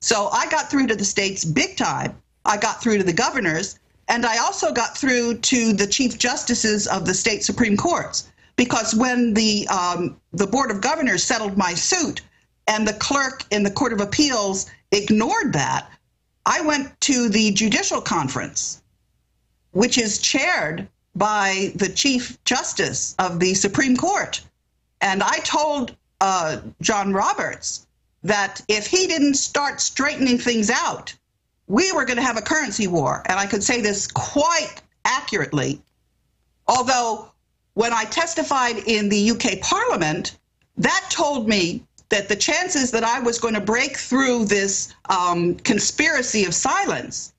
So I got through to the states big time. I got through to the governors, and I also got through to the chief justices of the state supreme courts. Because when the um, the board of governors settled my suit, and the clerk in the court of appeals ignored that, I went to the judicial conference, which is chaired by the chief justice of the Supreme Court. And I told uh, John Roberts that if he didn't start straightening things out, we were going to have a currency war. And I could say this quite accurately. Although, when I testified in the UK Parliament, that told me that the chances that I was going to break through this um, conspiracy of silence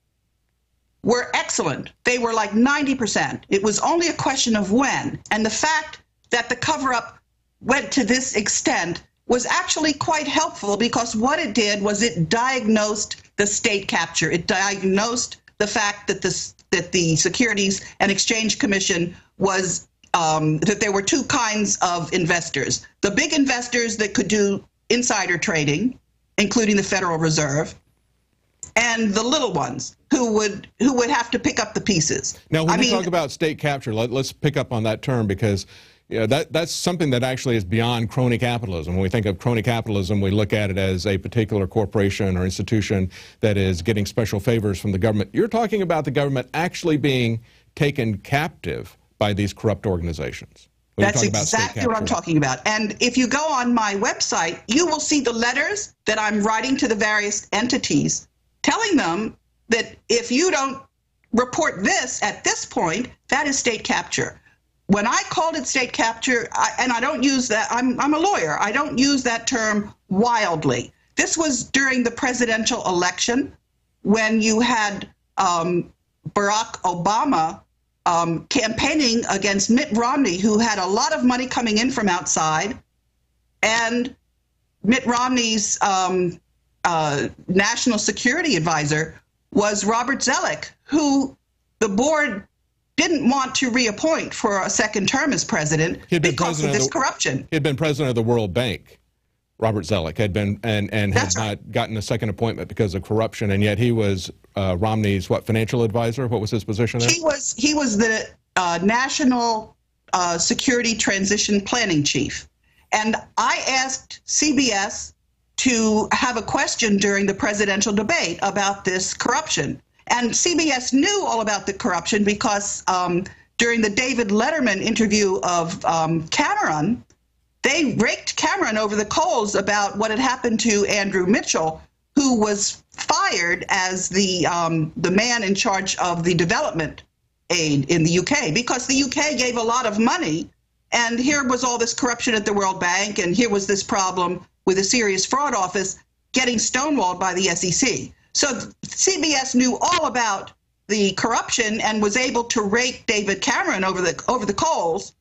were excellent. They were like 90%. It was only a question of when. And the fact that the cover up went to this extent was actually quite helpful because what it did was it diagnosed the state capture. It diagnosed the fact that this that the Securities and Exchange Commission was um, that there were two kinds of investors: the big investors that could do insider trading, including the Federal Reserve, and the little ones who would who would have to pick up the pieces. Now, when I you mean, talk about state capture, let, us pick up on that term because know, that, that's something that actually is beyond crony capitalism. When we think of crony capitalism, we look at it as a particular corporation or institution that is getting special favors from the government. You're talking about the government actually being taken captive by these corrupt organizations. when That's talk about state exactly what I'm talking about. And if you go on my website, you will see the letters that I'm writing to the various entities telling them that if you don't report this at this point, that is state capture. When I called it state capture, I, and I don't use that, I'm, I'm a lawyer, I don't use that term wildly. This was during the presidential election when you had um, Barack Obama um, campaigning against Mitt Romney, who had a lot of money coming in from outside, and Mitt Romney's um, uh, national security advisor was Robert Zoellick, who the board didn't want to reappoint for a second term as president He had been because of this of the- corruption. He had been president of the World Bank. Robert Zoellick had been and, and had not gotten a second appointment because of corruption, and yet he was uh, Romney's what financial advisor? What was his position there? He was he was the uh, national uh, security transition planning chief, and I asked CBS to have a question during the presidential debate about this corruption, and CBS knew all about the corruption because um, during the David Letterman interview of um, Cameron, they raked Cameron over the coals about what had happened to Andrew Mitchell, who was fired as the um, the man in charge of the development aid in the UK because the UK gave a lot of money, and here was all this corruption at the World Bank, and here was this problem with a serious fraud office getting stonewalled by the SEC. So CBS knew all about the corruption and was able to rake David Cameron over the over the coals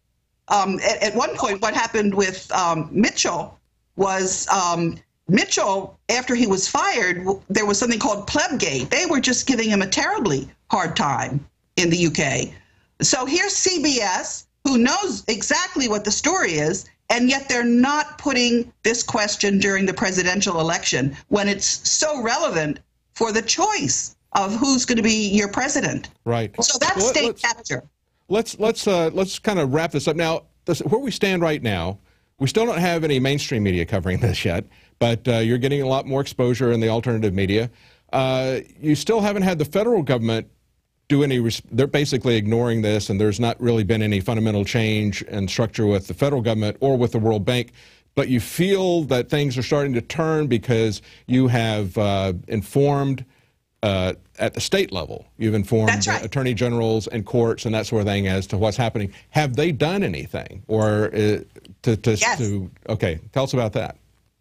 um, at, at one point, what happened with um, Mitchell was um, Mitchell, after he was fired, there was something called Plebgate. They were just giving him a terribly hard time in the UK. So here's CBS, who knows exactly what the story is, and yet they're not putting this question during the presidential election when it's so relevant for the choice of who's going to be your president. Right. So that's state let's- capture. Let's let's uh, let's kind of wrap this up now. This, where we stand right now, we still don't have any mainstream media covering this yet, but uh, you're getting a lot more exposure in the alternative media. Uh, you still haven't had the federal government do any. res- They're basically ignoring this, and there's not really been any fundamental change in structure with the federal government or with the World Bank but you feel that things are starting to turn because you have uh, informed uh, at the state level. You've informed right. attorney generals and courts and that sort of thing as to what's happening. Have they done anything, or uh, to, to, Yes. to? Okay, tell us about that.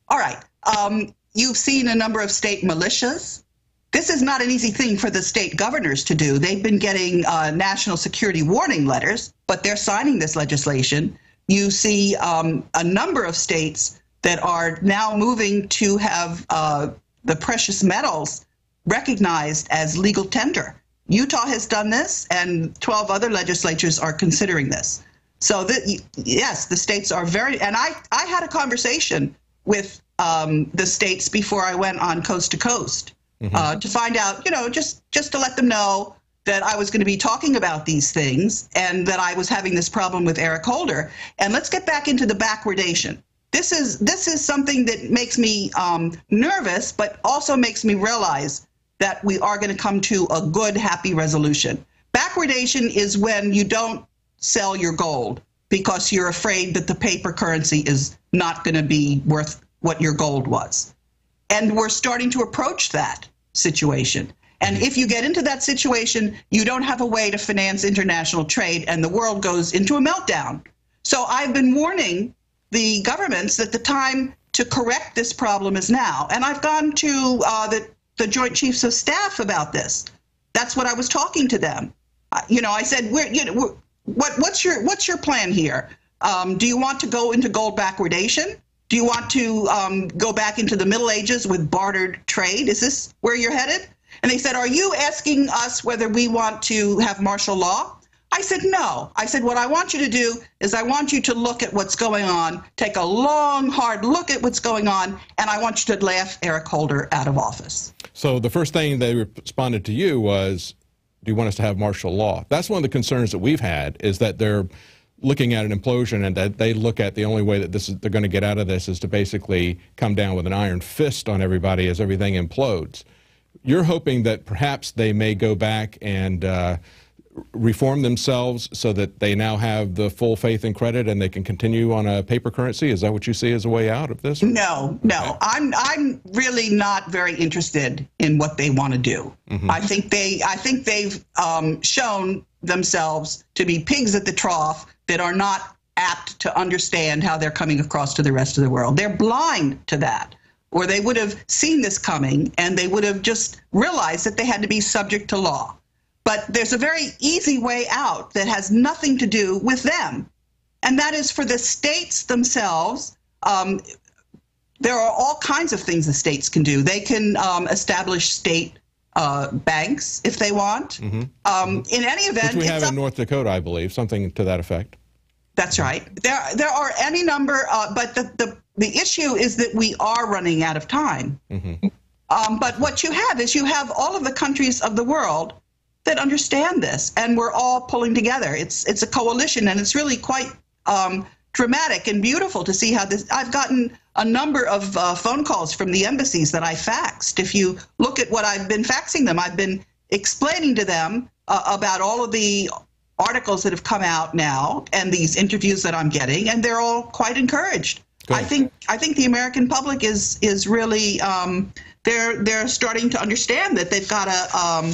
All right. Um, you've seen a number of state militias. This is not an easy thing for the state governors to do. They've been getting uh, national security warning letters, but they're signing this legislation. You see um, a number of states that are now moving to have uh, the precious metals recognized as legal tender. Utah has done this, and 12 other legislatures are considering this. So, the, yes, the states are very. And I, I had a conversation with um, the states before I went on coast to coast uh, to find out, you know, just just to let them know that I was going to be talking about these things and that I was having this problem with Eric Holder. And let's get back into the backwardation. This is this is something that makes me um, nervous, but also makes me realize that we are going to come to a good, happy resolution. Backwardation is when you don't sell your gold because you're afraid that the paper currency is not going to be worth what your gold was. And we're starting to approach that situation. And if you get into that situation, you don't have a way to finance international trade, and the world goes into a meltdown. So I've been warning the governments that the time to correct this problem is now. And I've gone to uh, the, the Joint Chiefs of Staff about this. That's what I was talking to them. Uh, you know, I said, we're, you know, we're, what, what's your what's your plan here? Um, do you want to go into gold backwardation? Do you want to um, go back into the Middle Ages with bartered trade? Is this where you're headed? And they said, Are you asking us whether we want to have martial law? I said, No. I said, What I want you to do is I want you to look at what's going on, take a long, hard look at what's going on, and I want you to laugh Eric Holder out of office. So the first thing they responded to you was, "Do you want us to have martial law?" That's one of the concerns that we've had is that they're looking at an implosion and that they look at the only way that this is, they're going to get out of this is to basically come down with an iron fist on everybody as everything implodes. You're hoping that perhaps they may go back and uh, reform themselves so that they now have the full faith and credit and they can continue on a paper currency. Is that what you see as a way out of this? No, no. I'm I'm really not very interested in what they want to do. I think they I think they've um, shown themselves to be pigs at the trough that are not apt to understand how they're coming across to the rest of the world. They're blind to that. Or they would have seen this coming and they would have just realized that they had to be subject to law. But there's a very easy way out that has nothing to do with them. And that is for the states themselves. Um, there are all kinds of things the states can do. They can um, establish state uh, banks if they want. Um, in any event, Which we have in North Dakota, I believe, something to that effect. that's right. There, there are any number, uh, but the, the the issue is that we are running out of time. Um, but what you have is you have all of the countries of the world that understand this, and we're all pulling together. It's it's a coalition, and it's really quite um, dramatic and beautiful to see how this. I've gotten a number of uh, phone calls from the embassies that I faxed. If you look at what I've been faxing them, I've been explaining to them uh, about all of the articles that have come out now and these interviews that I'm getting, and they're all quite encouraged. I think I think the American public is is really um, they're they're starting to understand that they've got to um,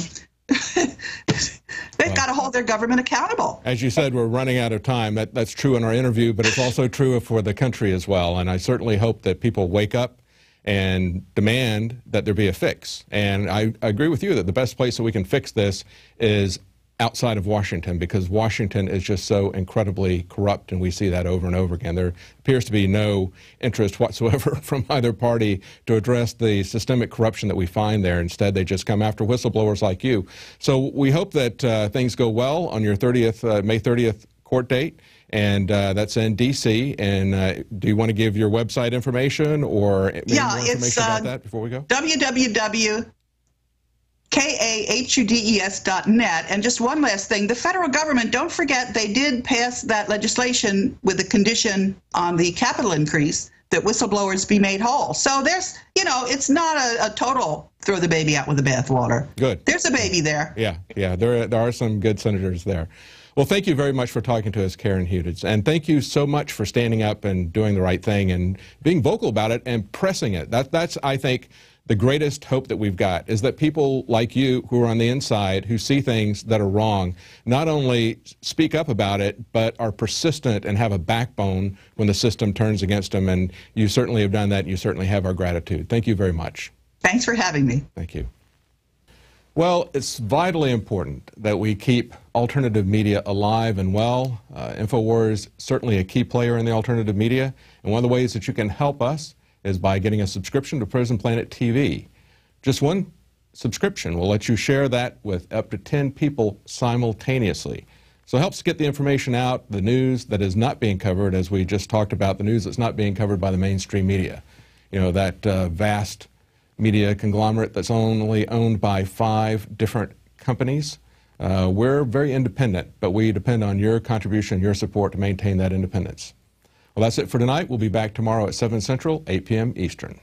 they've got to hold their government accountable. As you said, we're running out of time. That, that's true in our interview, but it's also true for the country as well. And I certainly hope that people wake up and demand that there be a fix. And I, I agree with you that the best place that we can fix this is outside of Washington because Washington is just so incredibly corrupt, and we see that over and over again. There appears to be no interest whatsoever from either party to address the systemic corruption that we find there. Instead, they just come after whistleblowers like you. So we hope that uh, things go well on your 30th, uh, May 30th court date. And uh, that's in D.C. And uh, do you want to give your website information or Yeah, information uh, about that before we go? www. K-A-H-U-D-E-S dot net. And just one last thing, the federal government, don't forget, they did pass that legislation with a condition on the capital increase that whistleblowers be made whole. So there's, you know, it's not a, a total throw the baby out with the bathwater. Good. There's a baby there. Yeah, yeah, there, there are some good senators there. Well, thank you very much for talking to us, Karen Hudes. And thank you so much for standing up and doing the right thing and being vocal about it and pressing it. That, that's, I think, the greatest hope that we've got is that people like you who are on the inside who see things that are wrong not only speak up about it but are persistent and have a backbone when the system turns against them. And you certainly have done that. And you certainly have our gratitude. Thank you very much. Thanks for having me. Thank you. Well, it's vitally important that we keep alternative media alive and well. Uh, InfoWars certainly a key player in the alternative media, and one of the ways that you can help us is by getting a subscription to Prison Planet TV. Just one subscription will let you share that with up to 10 people simultaneously. So it helps to get the information out, the news that is not being covered, as we just talked about, the news that's not being covered by the mainstream media. You know, that uh, vast media conglomerate that's only owned by five different companies. Uh, we're very independent, but we depend on your contribution, your support to maintain that independence. Well, that's it for tonight. We'll be back tomorrow at 7 Central, 8 p.m. Eastern.